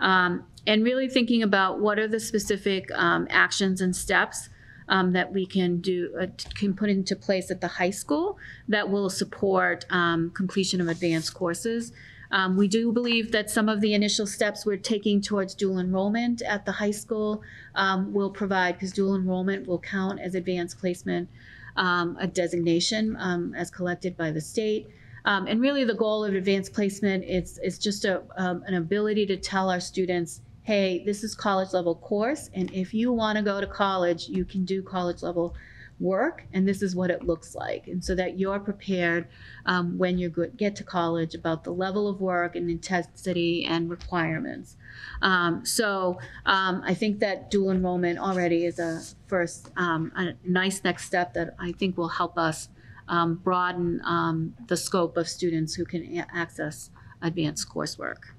Um, and really thinking about what are the specific um, actions and steps um, that we can do, uh, can put into place at the high school that will support um, completion of advanced courses. Um, we do believe that some of the initial steps we're taking towards dual enrollment at the high school um, will provide, because dual enrollment will count as advanced placement, um, a designation um, as collected by the state. Um, and really, the goal of advanced placement is, is just a, um, an ability to tell our students, hey, this is college level course, and if you want to go to college, you can do college level work, and this is what it looks like. And so that you're prepared um, when you get to college about the level of work and intensity and requirements. Um, so um, I think that dual enrollment already is a first, um, a nice next step that I think will help us um, broaden um, the scope of students who can access advanced coursework.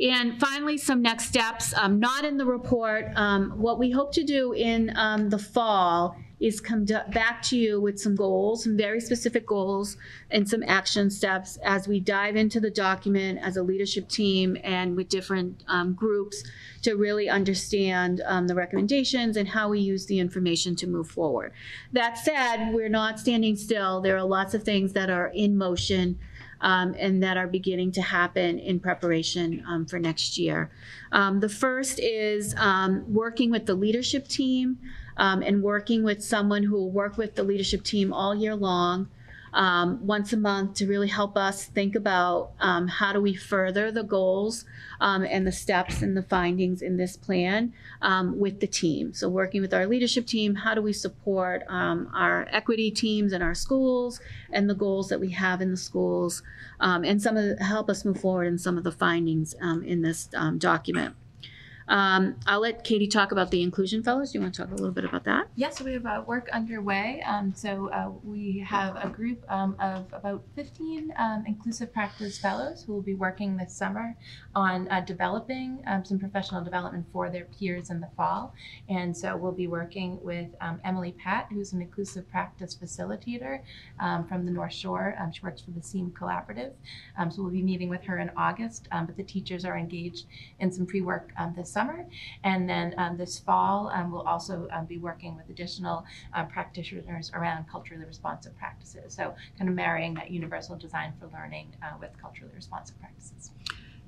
And finally, some next steps, um, not in the report. Um, what we hope to do in um, the fall is come to, back to you with some goals, some very specific goals, and some action steps as we dive into the document as a leadership team and with different um, groups to really understand um, the recommendations and how we use the information to move forward. That said, we're not standing still. There are lots of things that are in motion um, and that are beginning to happen in preparation um, for next year. Um, the first is um, working with the leadership team um, and working with someone who will work with the leadership team all year long. Um, once a month to really help us think about um, how do we further the goals um, and the steps and the findings in this plan um, with the team. So working with our leadership team, how do we support um, our equity teams in our schools and the goals that we have in the schools, and some of the, help us move forward in some of the findings in this um, document. Um, I'll let Katie talk about the inclusion fellows. Do you want to talk a little bit about that? Yes, we have uh, work underway. Um, so uh, we have a group um, of about 15 um, inclusive practice fellows who will be working this summer on uh, developing um, some professional development for their peers in the fall. And so we'll be working with um, Emily Pat, who's an inclusive practice facilitator from the North Shore. She works for the SEEM Collaborative. So we'll be meeting with her in August, but the teachers are engaged in some pre-work um, this summer. And then um, this fall, um, we'll also um, be working with additional um, practitioners around culturally responsive practices. So kind of marrying that universal design for learning uh, with culturally responsive practices.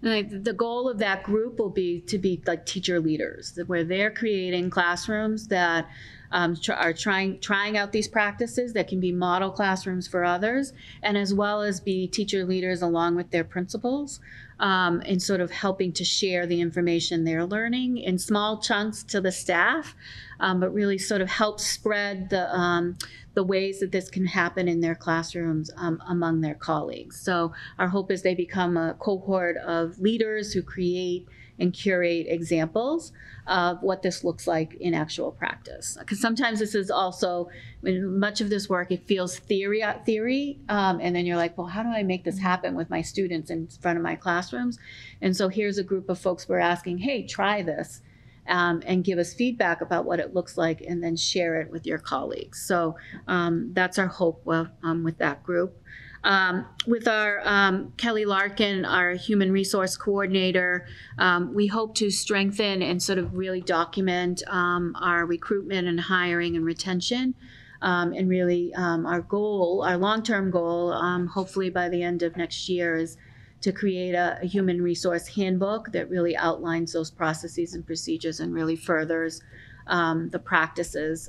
And the goal of that group will be to be like teacher leaders, where they're creating classrooms that um, tr- are trying trying out these practices that can be model classrooms for others, and as well as be teacher leaders along with their principals, um, sort of helping to share the information they're learning in small chunks to the staff, um, but really sort of help spread the um, the ways that this can happen in their classrooms um, among their colleagues. So our hope is they become a cohort of leaders who create and curate examples of what this looks like in actual practice. Because sometimes this is also, much of this work, it feels theory, theory, um, and then you're like, well, how do I make this happen with my students in front of my classrooms? And so here's a group of folks we're asking, hey, try this um, and give us feedback about what it looks like and then share it with your colleagues. So um, that's our hope um, with that group. Um, with our um, Kelly Larkin, our human resource coordinator, um, we hope to strengthen and sort of really document um, our recruitment and hiring and retention. Um, and really, um, our goal, our long term goal, hopefully by the end of next year, is to create a, a human resource handbook that really outlines those processes and procedures and really furthers the practices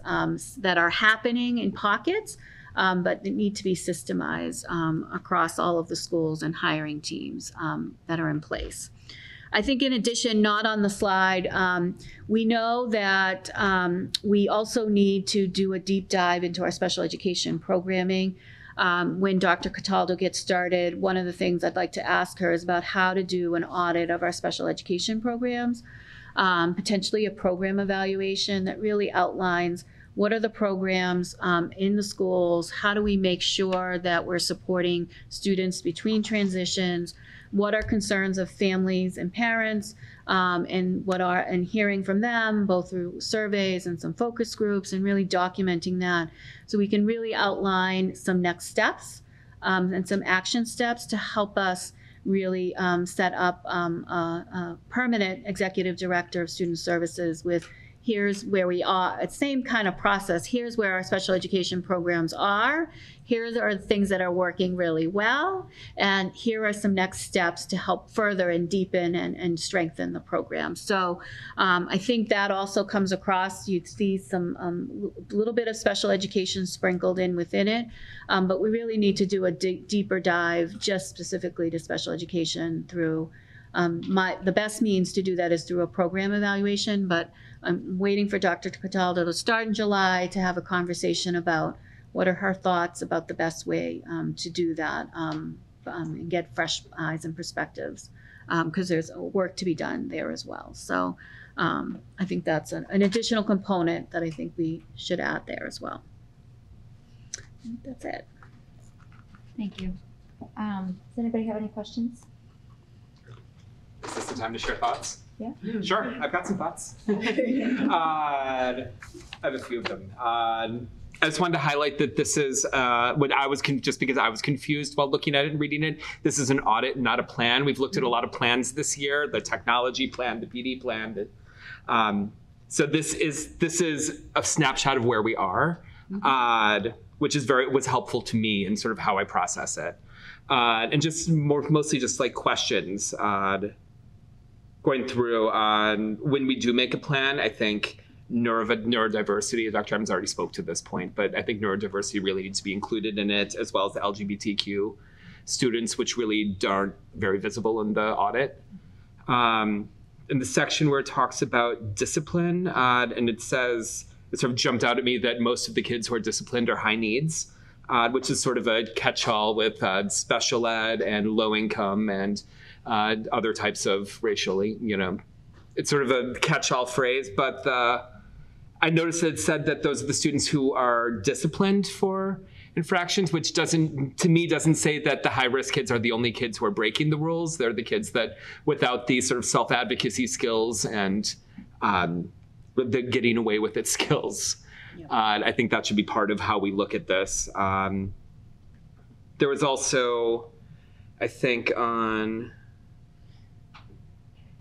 that are happening in pockets, um, but that need to be systemized um, across all of the schools and hiring teams um, that are in place. I think in addition, not on the slide, um, we know that um, we also need to do a deep dive into our special education programming. Um, when Dr. Cataldo gets started, one of the things I'd like to ask her is about how to do an audit of our special education programs, um, potentially a program evaluation that really outlines what are the programs um, in the schools, how do we make sure that we're supporting students between transitions, what are concerns of families and parents, um, and what are and hearing from them both through surveys and some focus groups and really documenting that? So we can really outline some next steps um, and some action steps to help us really um, set up um, a, a permanent executive director of student services with here's where we are same kind of process. Here's where our special education programs are. Here are the things that are working really well. And here are some next steps to help further and deepen and, and strengthen the program. So um, i think that also comes across. You'd see some um, little bit of special education sprinkled in within it. Um, but we really need to do a deeper dive just specifically to special education through um, my, the best means to do that is through a program evaluation, but I'm waiting for Dr. Cataldo to start in July to have a conversation about what are her thoughts about the best way um, to do that um, um, and get fresh eyes and perspectives because there's work to be done there as well. So um, I think that's an, an additional component that I think we should add there as well. That's it. Thank you. Um, does anybody have any questions? This the time to share thoughts? Yeah. Sure, I've got some thoughts. <laughs> uh, I have a few of them. Uh, I just wanted to highlight that this is uh, what I was con- just because I was confused while looking at it and reading it. This is an audit, not a plan. We've looked at a lot of plans this year: the technology plan, the PD plan. The, um, so this is this is a snapshot of where we are, uh, which is very was helpful to me in sort of how I process it, uh, and just more mostly just like questions. Going through on when we do make a plan, I think neuro, neurodiversity, Dr. Evans already spoke to this point, but I think neurodiversity really needs to be included in it, as well as the LGBTQ students, which really aren't very visible in the audit. Um, in the section where it talks about discipline, uh, and it says, it sort of jumped out at me that most of the kids who are disciplined are high needs. Uh, which is sort of a catch-all with uh, special ed and low income and uh, other types of racially, you know, it's sort of a catch-all phrase. But the, I noticed that it said that those are the students who are disciplined for infractions, which doesn't, to me, doesn't say that the high-risk kids are the only kids who are breaking the rules. They're the kids that, without these sort of self-advocacy skills and um, the getting away with it <laughs> skills. Uh, I think that should be part of how we look at this. Um, there was also, I think, on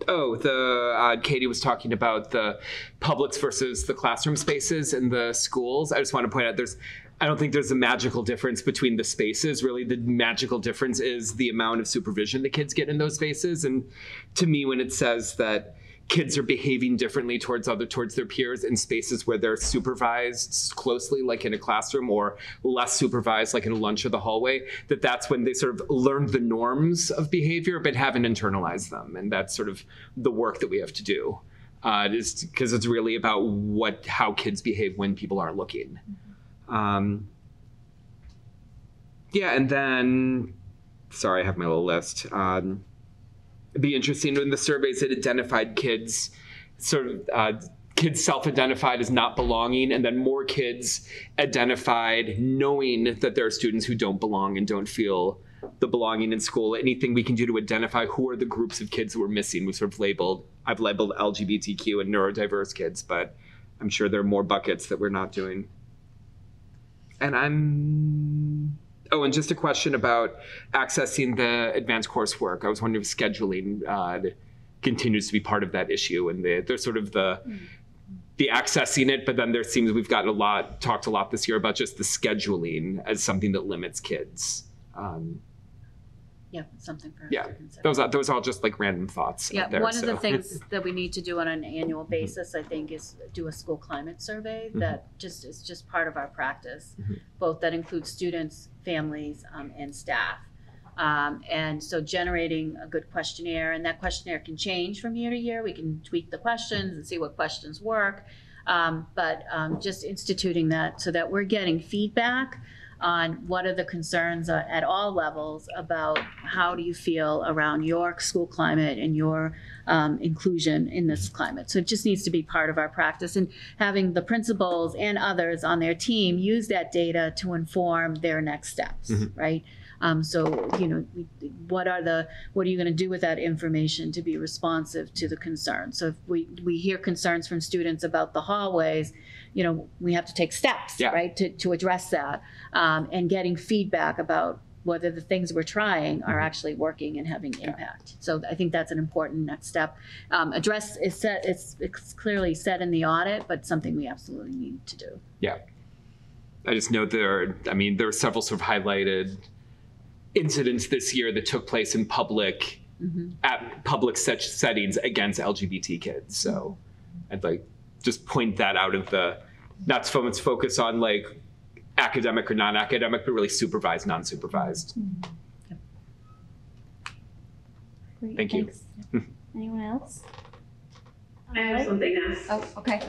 oh, the uh, Katie was talking about the publics versus the classroom spaces in the schools. I just want to point out there's. I don't think there's a magical difference between the spaces. Really, the magical difference is the amount of supervision the kids get in those spaces. And to me, when it says that kids are behaving differently towards other towards their peers in spaces where they're supervised closely like in a classroom or less supervised like in a lunch or the hallway that that's when they sort of learned the norms of behavior but haven't internalized them. And that's sort of the work that we have to do uh, is because it's really about what how kids behave when people aren't looking. Um, yeah and then sorry i have my little list. Um, be interesting in the surveys that identified kids sort of uh, kids self-identified as not belonging and then more kids identified knowing that there are students who don't belong and don't feel the belonging in school. Anything we can do to identify who are the groups of kids who are missing we sort of labeled i've labeled lgbtq and neurodiverse kids but i'm sure there are more buckets that we're not doing. And i'm Oh, and just a question about accessing the advanced coursework. I was wondering if scheduling uh, continues to be part of that issue, and the, there's sort of the the accessing it, but then there seems we've gotten a lot talked a lot this year about just the scheduling as something that limits kids. Um, Yeah, something for us yeah, to consider. those are those are all just like random thoughts. Yeah, out there, one of the things <laughs> that we need to do on an annual Mm-hmm. basis, I think, is do a school climate survey that just is just part of our practice. Mhm. Both that includes students, families, um, and staff. Um, and so generating a good questionnaire, and that questionnaire can change from year to year. We can tweak the questions and see what questions work. Um, but um, just instituting that so that we're getting feedback on what are the concerns uh, at all levels about how do you feel around your school climate and your um, inclusion in this climate. So it just needs to be part of our practice and having the principals and others on their team use that data to inform their next steps, Mhm. right? Um, so you know, what are the what are you going to do with that information to be responsive to the concerns? So if we we hear concerns from students about the hallways, you know, we have to take steps, Yeah. right, to to address that, um, and getting feedback about whether the things we're trying are actually working and having impact. So I think that's an important next step. Um, address is set, it's, it's clearly said in the audit, but something we absolutely need to do. Yeah, I just know there. Are, I mean, there are several sort of highlighted incidents this year that took place in public Mhm. at public such settings against LGBT kids. So I'd like just point that out of the not so much focus on like academic or non-academic, but really supervised, non-supervised. Great, Thank you. <laughs> Anyone else? I have something else. Oh, okay.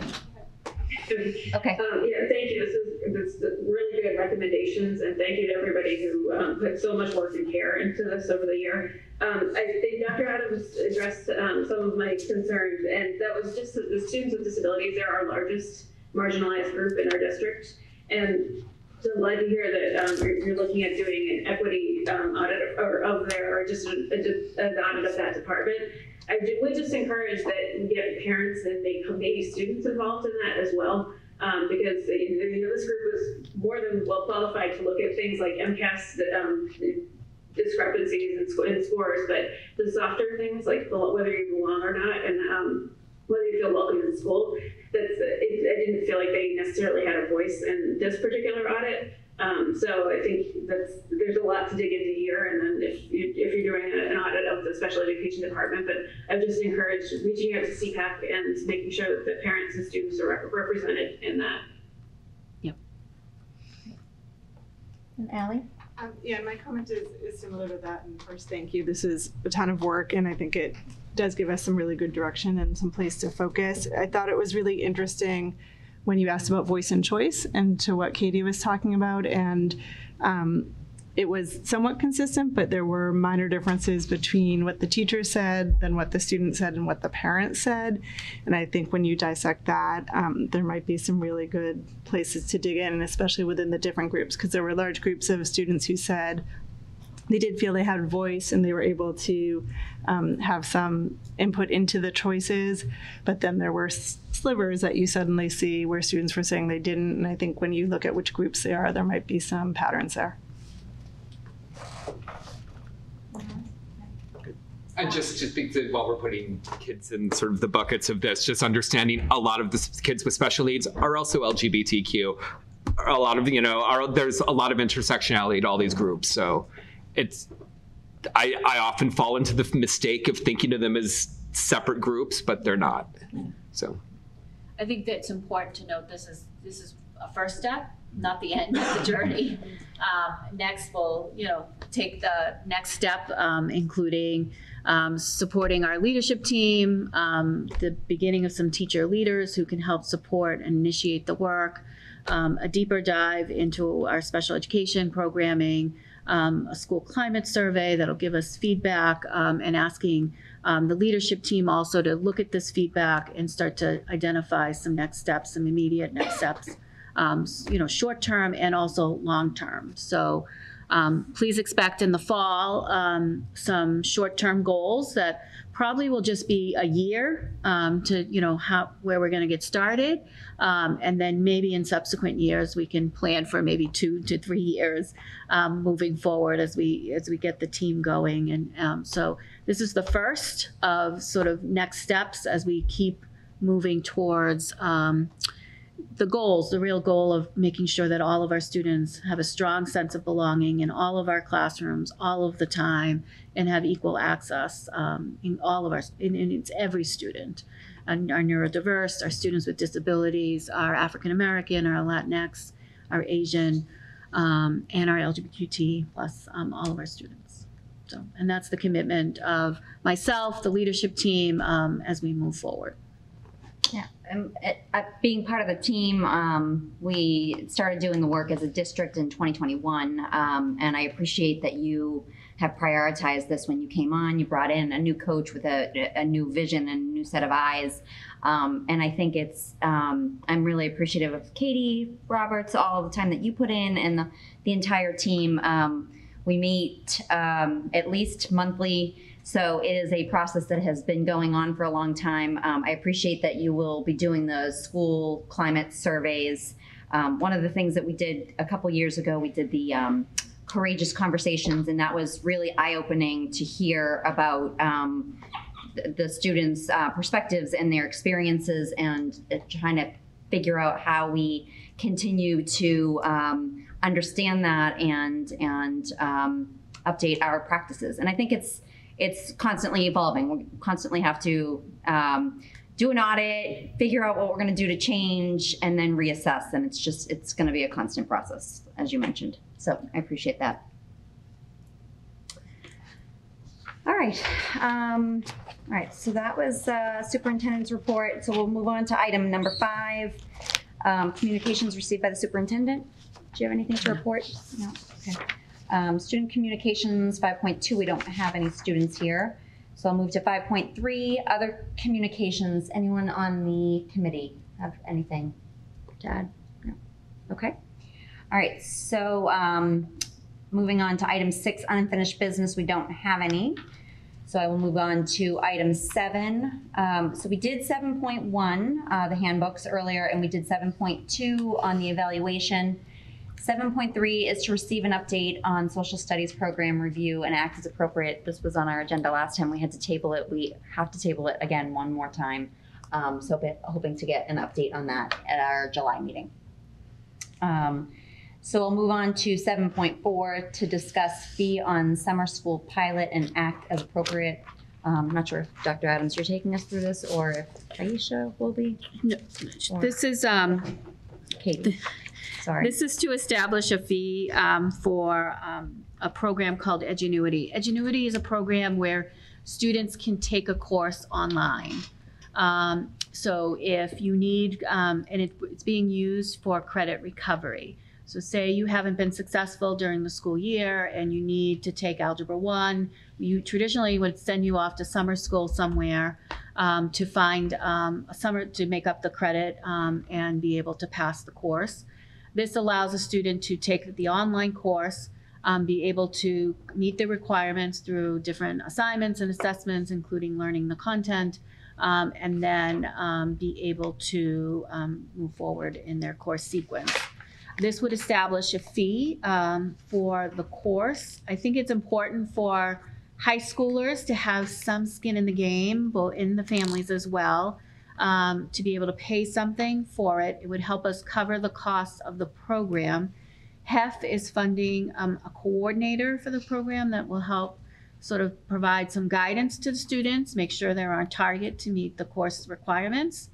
Okay. Um, yeah, thank you. This is, this is really good recommendations and thank you to everybody who, um, put so much work and care into this over the year. Um, I think Dr. Adams addressed, um, some of my concerns and that was just that the students with disabilities, they're our largest marginalized group in our district. And so glad to hear that um, you're, looking at doing an equity um, audit or of their, or just a, a, an audit of that department. I would just encourage that we get parents and maybe, students involved in that as well. Um, because you know, this group is more than well qualified to look at things like MCAS um, discrepancies in scores, but the softer things like the- whether you belong or not and um, whether you feel welcome in school, that's, it, I didn't feel like they necessarily had a voice in this particular audit. Um, so I think that's, there's a lot to dig into here. And then if, you, if you're doing a- an audit of the special education department, but I would just encourage reaching out to SEPAC and making sure that parents and students are rep- represented in that. Yep. And Ally? Um, yeah, my comment is, is similar to that. And first, thank you. This is a ton of work, and I think it does give us some really good direction and some place to focus. I thought it was really interesting when you asked about voice and choice and to what Katie was talking about. And um, it was somewhat consistent, but there were minor differences between what the teacher said, then what the student said, and what the parent said. And I think when you dissect that, um, there might be some really good places to dig in, and especially within the different groups, because there were large groups of students who said they did feel they had a voice and they were able to um, have some input into the choices. But then there were slivers that you suddenly see where students were saying they didn't. And I think when you look at which groups they are, there might be some patterns there. And just to just because while we're putting kids in sort of the buckets of this, just understanding a lot of the kids with special needs are also LGBTQ. A lot of you know are there's a lot of intersectionality to all these groups. So it's I I often fall into the mistake of thinking of them as separate groups, but they're not. So I think that it's important to note this is, this is a first step, not the end of the journey. <laughs> Um, next, we'll, you know, take the next step, um, including um, supporting our leadership team, um, the beginning of some teacher leaders who can help support and initiate the work, um, a deeper dive into our special education programming, um, a school climate survey that'll give us feedback, um, and asking um, the leadership team also to look at this feedback and start to identify some next steps, some immediate next steps, um, you know, short term and also long term. So um, please expect in the fall some short term goals that probably will just be a year um, to you know how where we're going to get started, um, and then maybe in subsequent years we can plan for maybe two to three years um, moving forward as we as we get the team going. And um, so this is the first of sort of next steps as we keep moving towards um, the goals, the real goal of making sure that all of our students have a strong sense of belonging in all of our classrooms, all of the time, and have equal access um, in all of our, in, in it's every student. And our neurodiverse, our students with disabilities, our African American, our Latinx, our Asian, um, and our LGBTQ plus um, all of our students. So, and that's the commitment of myself, the leadership team, um, as we move forward. Um, at, at being part of the team, um, we started doing the work as a district in 2021, um, and I appreciate that you have prioritized this when you came on. You brought in a new coach with a, a new vision and a new set of eyes, um, and I think it's. Um, I'm really appreciative of Katie Roberts, all the time that you put in, and the, the entire team. Um, we meet um, at least monthly. So it is a process that has been going on for a long time. Um, I appreciate that you will be doing the school climate surveys. Um, one of the things that we did a couple years ago, we did the um, courageous conversations, and that was really eye-opening to hear about um, th- the students' uh, perspectives and their experiences, and uh, trying to figure out how we continue to um, understand that and and um, update our practices. And I think it's it's constantly evolving. We constantly have to um, do an audit, figure out what we're going to do to change, and then reassess. And it's just it's going to be a constant process, as you mentioned. So I appreciate that. All right. Um, all right. So that was uh, superintendent's report. So we'll move on to item number five. Um, communications received by the superintendent. Do you have anything to report? No. Okay. Um, student communications 5.2. We don't have any students here. So I'll move to 5.3. Other communications. Anyone on the committee have anything to add? No. Okay. All right, so um, moving on to item six, unfinished business, we don't have any. So I will move on to item seven. Um, so we did seven point one, uh, the handbooks earlier, and we did seven point two on the evaluation. Seven point three is to receive an update on social studies program review and act as appropriate. This was on our agenda last time. We had to table it. We have to table it again one more time. Um, so hoping to get an update on that at our July meeting. Um, so we'll move on to seven point four to discuss fee on summer school pilot and act as appropriate. Um, I'm not sure if Dr. Adams, you're taking us through this or if Aisha will be. Or This is, um, Katie. Sorry. This is to establish a fee um, for um, a program called Edgenuity. Edgenuity is a program where students can take a course online. Um, So if you need, um, and it- it's being used for credit recovery. So say you haven't been successful during the school year and you need to take Algebra 1, you traditionally would send you off to summer school somewhere um, to find um, a summer, to make up the credit um, and be able to pass the course. This allows a student to take the online course, um, be able to meet the requirements through different assignments and assessments, including learning the content, um, and then um, be able to um, move forward in their course sequence. This would establish a fee um, for the course. I think it's important for high schoolers to have some skin in the game, both in the families as well um, to be able to pay something for it. It would help us cover the costs of the program. HEF is funding um, a coordinator for the program that will help sort of provide some guidance to the students, make sure they're on target to meet the course requirements,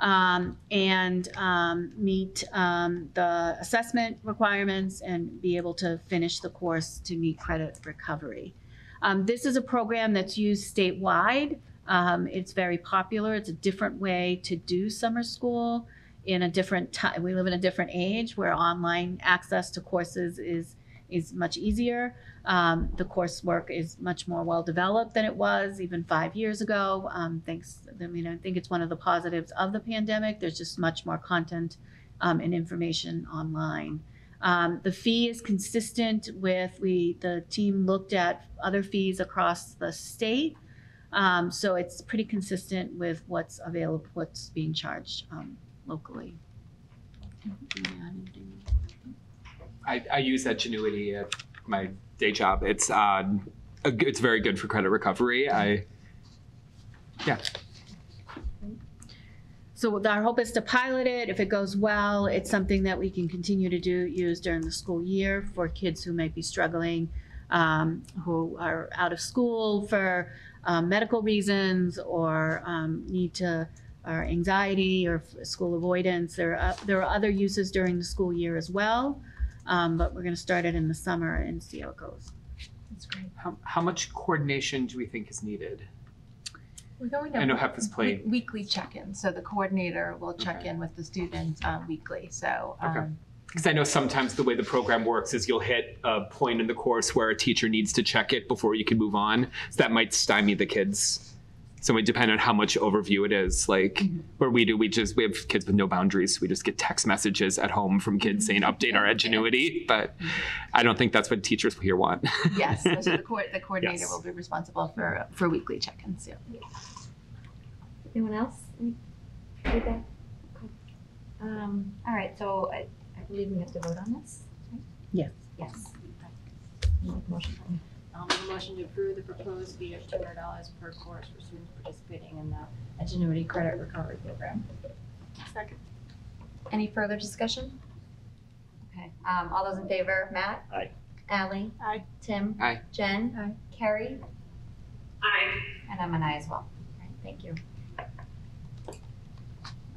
um, and um, meet um, the assessment requirements and be able to finish the course to meet credit recovery. Um, this is a program that's used statewide. Um, it's very popular. It's a different way to do summer school in a different time. We live in a different age where online access to courses is is much easier. Um, the coursework is much more well developed than it was even five years ago. Um, thanks, I mean, I think it's one of the positives of the pandemic. There's just much more content um, and information online. Um, the fee is consistent with we. The team looked at other fees across the state. Um, so it's pretty consistent with what's available, what's being charged um, locally. I, I use Edgenuity at my day job. It's uh, it's very good for credit recovery. I yeah. So our hope is to pilot it. If it goes well, it's something that we can continue to do, use during the school year for kids who might be struggling, um, who are out of school for um, medical reasons or um, need to, or anxiety or f- school avoidance. There are, there are other uses during the school year as well, um, but we're going to start it in the summer and see how it goes. That's great. How, how much coordination do we think is needed? We're going to. I know HEF is playing. week- Weekly check-in, so the coordinator will check Okay. in with the students um, weekly, so. Okay. um, Because I know sometimes the way the program works is you'll hit a point in the course where a teacher needs to check it before you can move on. So that might stymie the kids. So it depends on how much overview it is. Like mm-hmm. where we do, we just we have kids with no boundaries. We just get text messages at home from kids mm-hmm. saying update our Edgenuity. But mm-hmm. I don't think that's what teachers here want. <laughs> Yes, so the coor- the coordinator Yes. will be responsible for, for weekly check-ins, yeah. Anyone else? Okay. Um, all right, so I, I believe we have to vote on this, right? Yes. Yes. Make a motion. I'll make a motion to approve the proposed fee of two hundred dollars per course for students participating in the Edgenuity Credit Recovery Program. Second. Any further discussion? Okay, um, all those in favor, Matt? Aye. Ally? Aye. Tim? Aye. Jen? Aye. Carrie? Aye. And I'm an aye as well. All right, thank you.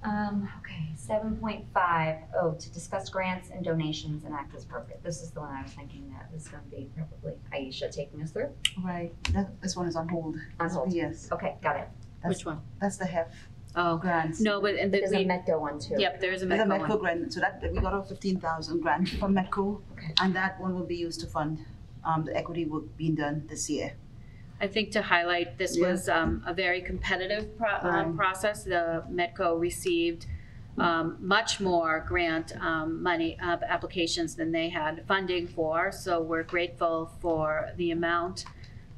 Um, okay, seven point five, oh, to discuss grants and donations and act as appropriate. This is the one I was thinking that was gonna be probably Aisha taking us through. Right, that, this one is on hold. On hold. Yes, Okay, got it. That's- Which one? that's the HEF Oh, grants. no, but and the, There's a we, Metco one too. yep, there is a There's a Metco METCO one. grant, so that, we got a fifteen thousand grant from METCO, Okay. and that one will be used to fund, um, the equity work being done this year. I think to highlight, this Yeah. was um, a very competitive pro- Right. process. The Metco received um, much more grant um, money uh, applications than they had funding for. So we're grateful for the amount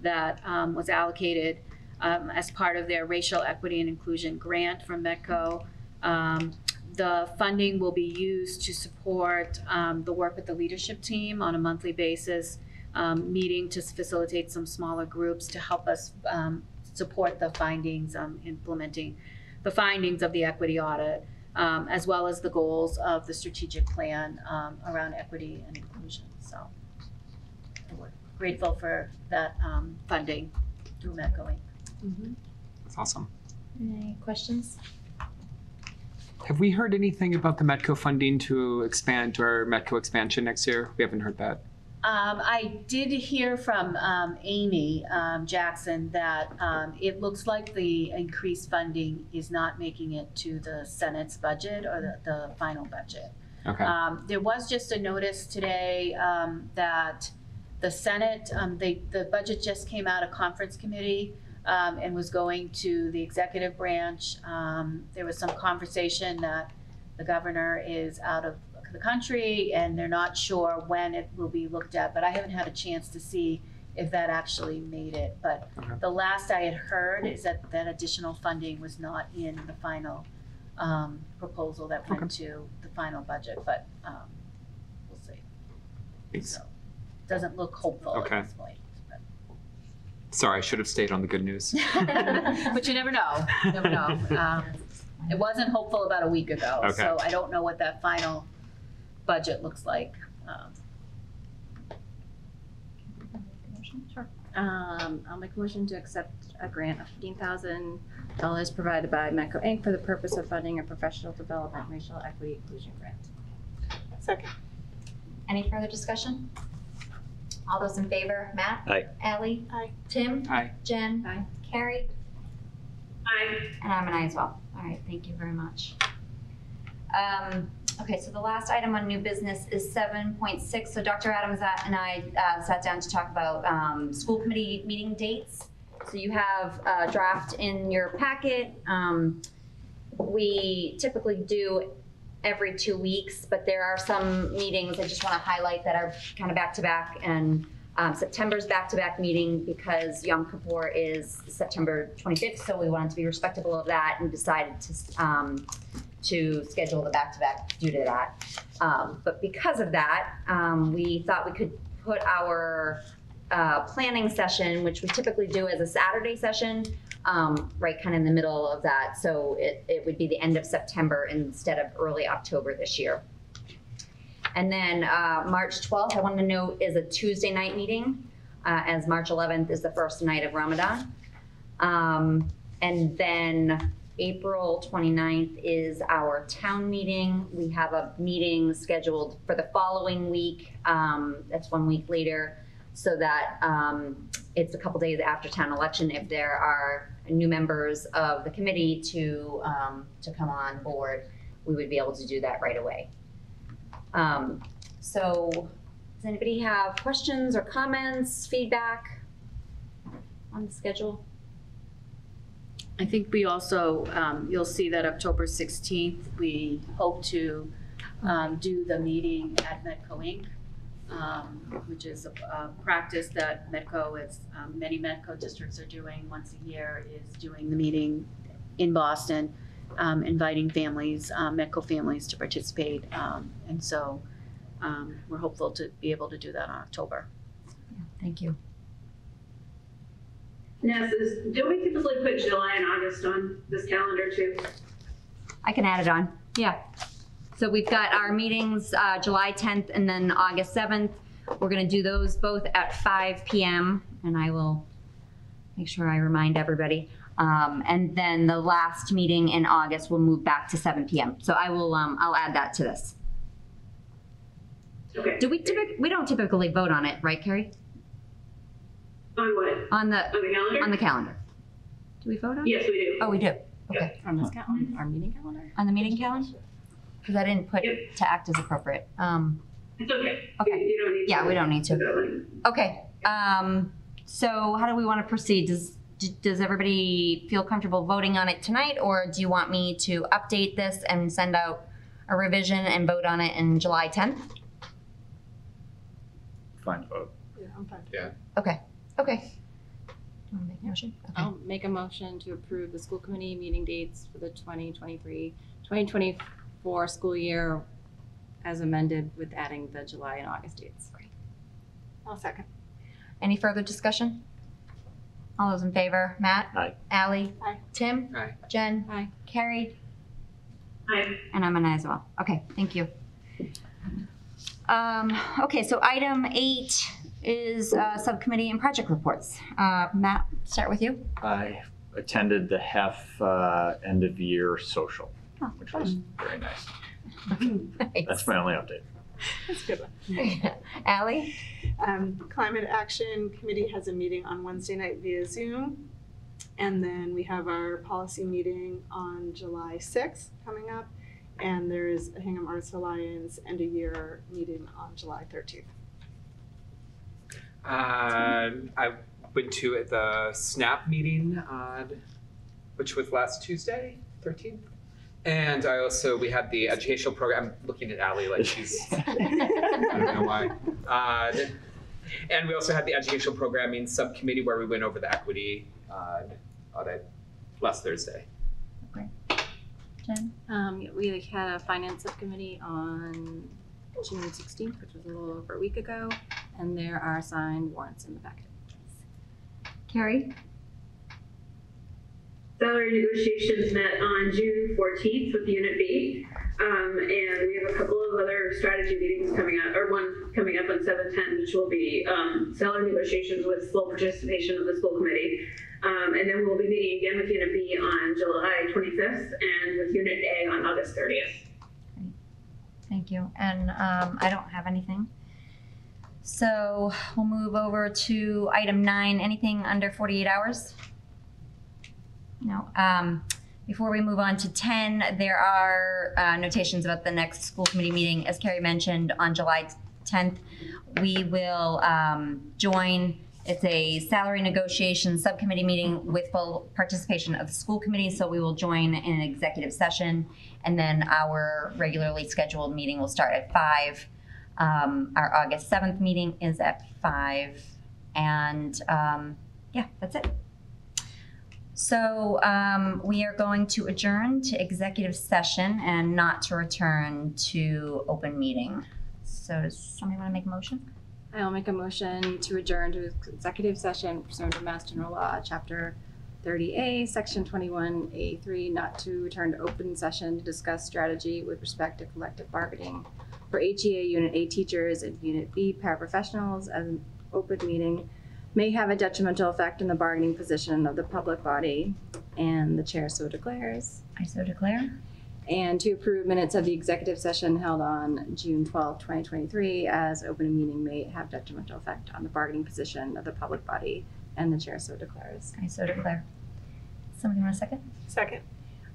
that um, was allocated um, as part of their racial equity and inclusion grant from Metco. Um, the funding will be used to support um, the work with the leadership team on a monthly basis, um, meeting to facilitate some smaller groups to help us um, support the findings, um, implementing the findings of the equity audit, um, as well as the goals of the strategic plan um, around equity and inclusion. So we're grateful for that um, funding through Metco Inc. That's awesome. Any questions? Have we heard anything about the Metco funding to expand to our Metco expansion next year? We haven't heard that. Um, I did hear from um, Amy um, Jackson that um, it looks like the increased funding is not making it to the Senate's budget or the, the final budget. Okay. Um, there was just a notice today um, that the Senate, um, they, the budget just came out of conference committee um, and was going to the executive branch. Um, there was some conversation that the governor is out of the country and they're not sure when it will be looked at, but I haven't had a chance to see if that actually made it. But Okay. the last I had heard is that that additional funding was not in the final um, proposal that went to the final budget, but um, we'll see. Thanks. So, Doesn't look hopeful Okay. at this point. Sorry, I should have stayed on the good news. <laughs> But you never know, never know. <laughs> Um, It wasn't hopeful about a week ago, Okay. so I don't know what that final budget looks like. Um, Sure. Um, I'll make a motion to accept a grant of fifteen thousand dollars provided by Metco Inc. for the purpose of funding a professional development racial equity inclusion grant. Second. Any further discussion? All those in favor, Matt? Aye. Ally? Aye. Tim? Aye. Jen? Aye. Carrie? Aye. And I'm an aye as well. All right, thank you very much. Um, okay, so the last item on new business is seven point six. So Dr. Adams and I uh, sat down to talk about um, school committee meeting dates. So you have a draft in your packet. Um, we typically do every two weeks, but there are some meetings I just want to highlight that are kind of back to back and um, September's back-to-back meeting because Yom Kippur is September 25th, so we wanted to be respectful of that and decided to um, to schedule the back-to-back due to that. Um, but because of that, um, we thought we could put our uh, planning session, which we typically do as a Saturday session, um, right kind of in the middle of that. So it, it would be the end of September instead of early October this year. And then uh, March 12th, I want to note, is a Tuesday night meeting, uh, as March 11th is the first night of Ramadan. Um, and then April 29th is our town meeting. We have a meeting scheduled for the following week. Um, that's one week later, so that um, it's a couple days after town election. If there are new members of the committee to um, to come on board, we would be able to do that right away. Um, so, does anybody have questions or comments, feedback on the schedule? I think we also, um, you'll see that October 16th, we hope to um, do the meeting at Metco Inc., um, which is a, a practice that Metco, is, um, many Metco districts are doing once a year, is doing the meeting in Boston, um, inviting families, um, Metco families to participate. And so we're hopeful to be able to do that in October. Thank you. Ness, is, do we typically put July and August on this calendar too? I can add it on. Yeah. So we've got our meetings, uh, July 10th and then August 7th. We're going to do those both at 5 p.m. and I will make sure I remind everybody. Um, and then the last meeting in August will move back to 7 p.m. So I will, um, I'll add that to this. Okay. Do we typically, we don't typically vote on it, right, Carrie? On what? On the, On the calendar? on the calendar. Do we vote on it? Yes, we do. Oh, we do. Okay. On this calendar, our meeting calendar? On the meeting calendar? Because I didn't put Yep. to act as appropriate. Um, It's okay. Okay. You- You don't need to. yeah, we don't need to. go in. Okay, um, so how do we want to proceed? Does d- does everybody feel comfortable voting on it tonight, or do you want me to update this and send out a revision and vote on it in July 10th? Fine vote. Yeah, I'm fine. Yeah. Okay, okay. Do you want to make a motion? Okay. I'll make a motion to approve the school committee meeting dates for the 2023, 2024 school year as amended with adding the July and August dates. I'll second. Any further discussion? All those in favor? Matt? Aye. Ally? Aye. Tim? Aye. Jen? Aye. Carrie? Aye. And I'm an aye as well. Okay, thank you. Um, okay, so item eight is uh, subcommittee and project reports. Uh, Matt, start with you. I attended the HEF uh, end of year social, Oh, which was very nice. Nice. That's my only update. That's a good one. <laughs> Ally? Um, Climate Action Committee has a meeting on Wednesday night via Zoom. And then we have our policy meeting on July 6th coming up. And there's a Hingham Arts Alliance end of year meeting on July 13th. Um, I went to the SNAP meeting on, which was last Tuesday, 13th. And I also, we had the educational program, I'm looking at Ally like she's, <laughs> I don't know why. Uh, and we also had the educational programming subcommittee where we went over the equity uh, audit last Thursday. Okay. Jen? Um, we had a finance subcommittee on June 16th, which was a little over a week ago, and there are signed warrants in the packet. Carrie? Salary negotiations met on June fourteenth with Unit B. Um, and we have a couple of other strategy meetings coming up, or one coming up on seven ten, which will be, um, salary negotiations with full participation of the school committee. Um, and then we'll be meeting again with Unit B on July twenty-fifth and with Unit A on August thirtieth. Thank you. And um, I don't have anything. So we'll move over to item nine. Anything under 48 hours? No. Um, before we move on to 10, there are uh, notations about the next school committee meeting. As Carrie mentioned, on July 10th, we will um, join. It's a salary negotiation subcommittee meeting with full participation of the school committee. So we will join in an executive session, and then our regularly scheduled meeting will start at five. Um, our August 7th meeting is at five, and um, yeah, that's it. So um, we are going to adjourn to executive session and not to return to open meeting. So does somebody want to make a motion? I'll make a motion to adjourn to executive session pursuant to Mass General Law, Chapter 30A, Section 21A3, not to return to open session to discuss strategy with respect to collective bargaining for HEA Unit A teachers and Unit B paraprofessionals as an open meeting may have a detrimental effect on the bargaining position of the public body, and the chair so declares. I so declare. And to approve minutes of the executive session held on June 12, 2023, as open meeting may have detrimental effect on the bargaining position of the public body, and the chair so declares. I so declare. Somebody want a second? Second.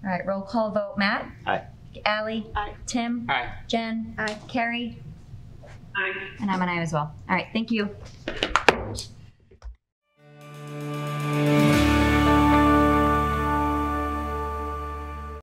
All right, roll call vote. Matt? Aye. Allie? Aye. Tim? Aye. Jen? Aye. Carrie? Aye. And I'm an aye as well. All right, thank you.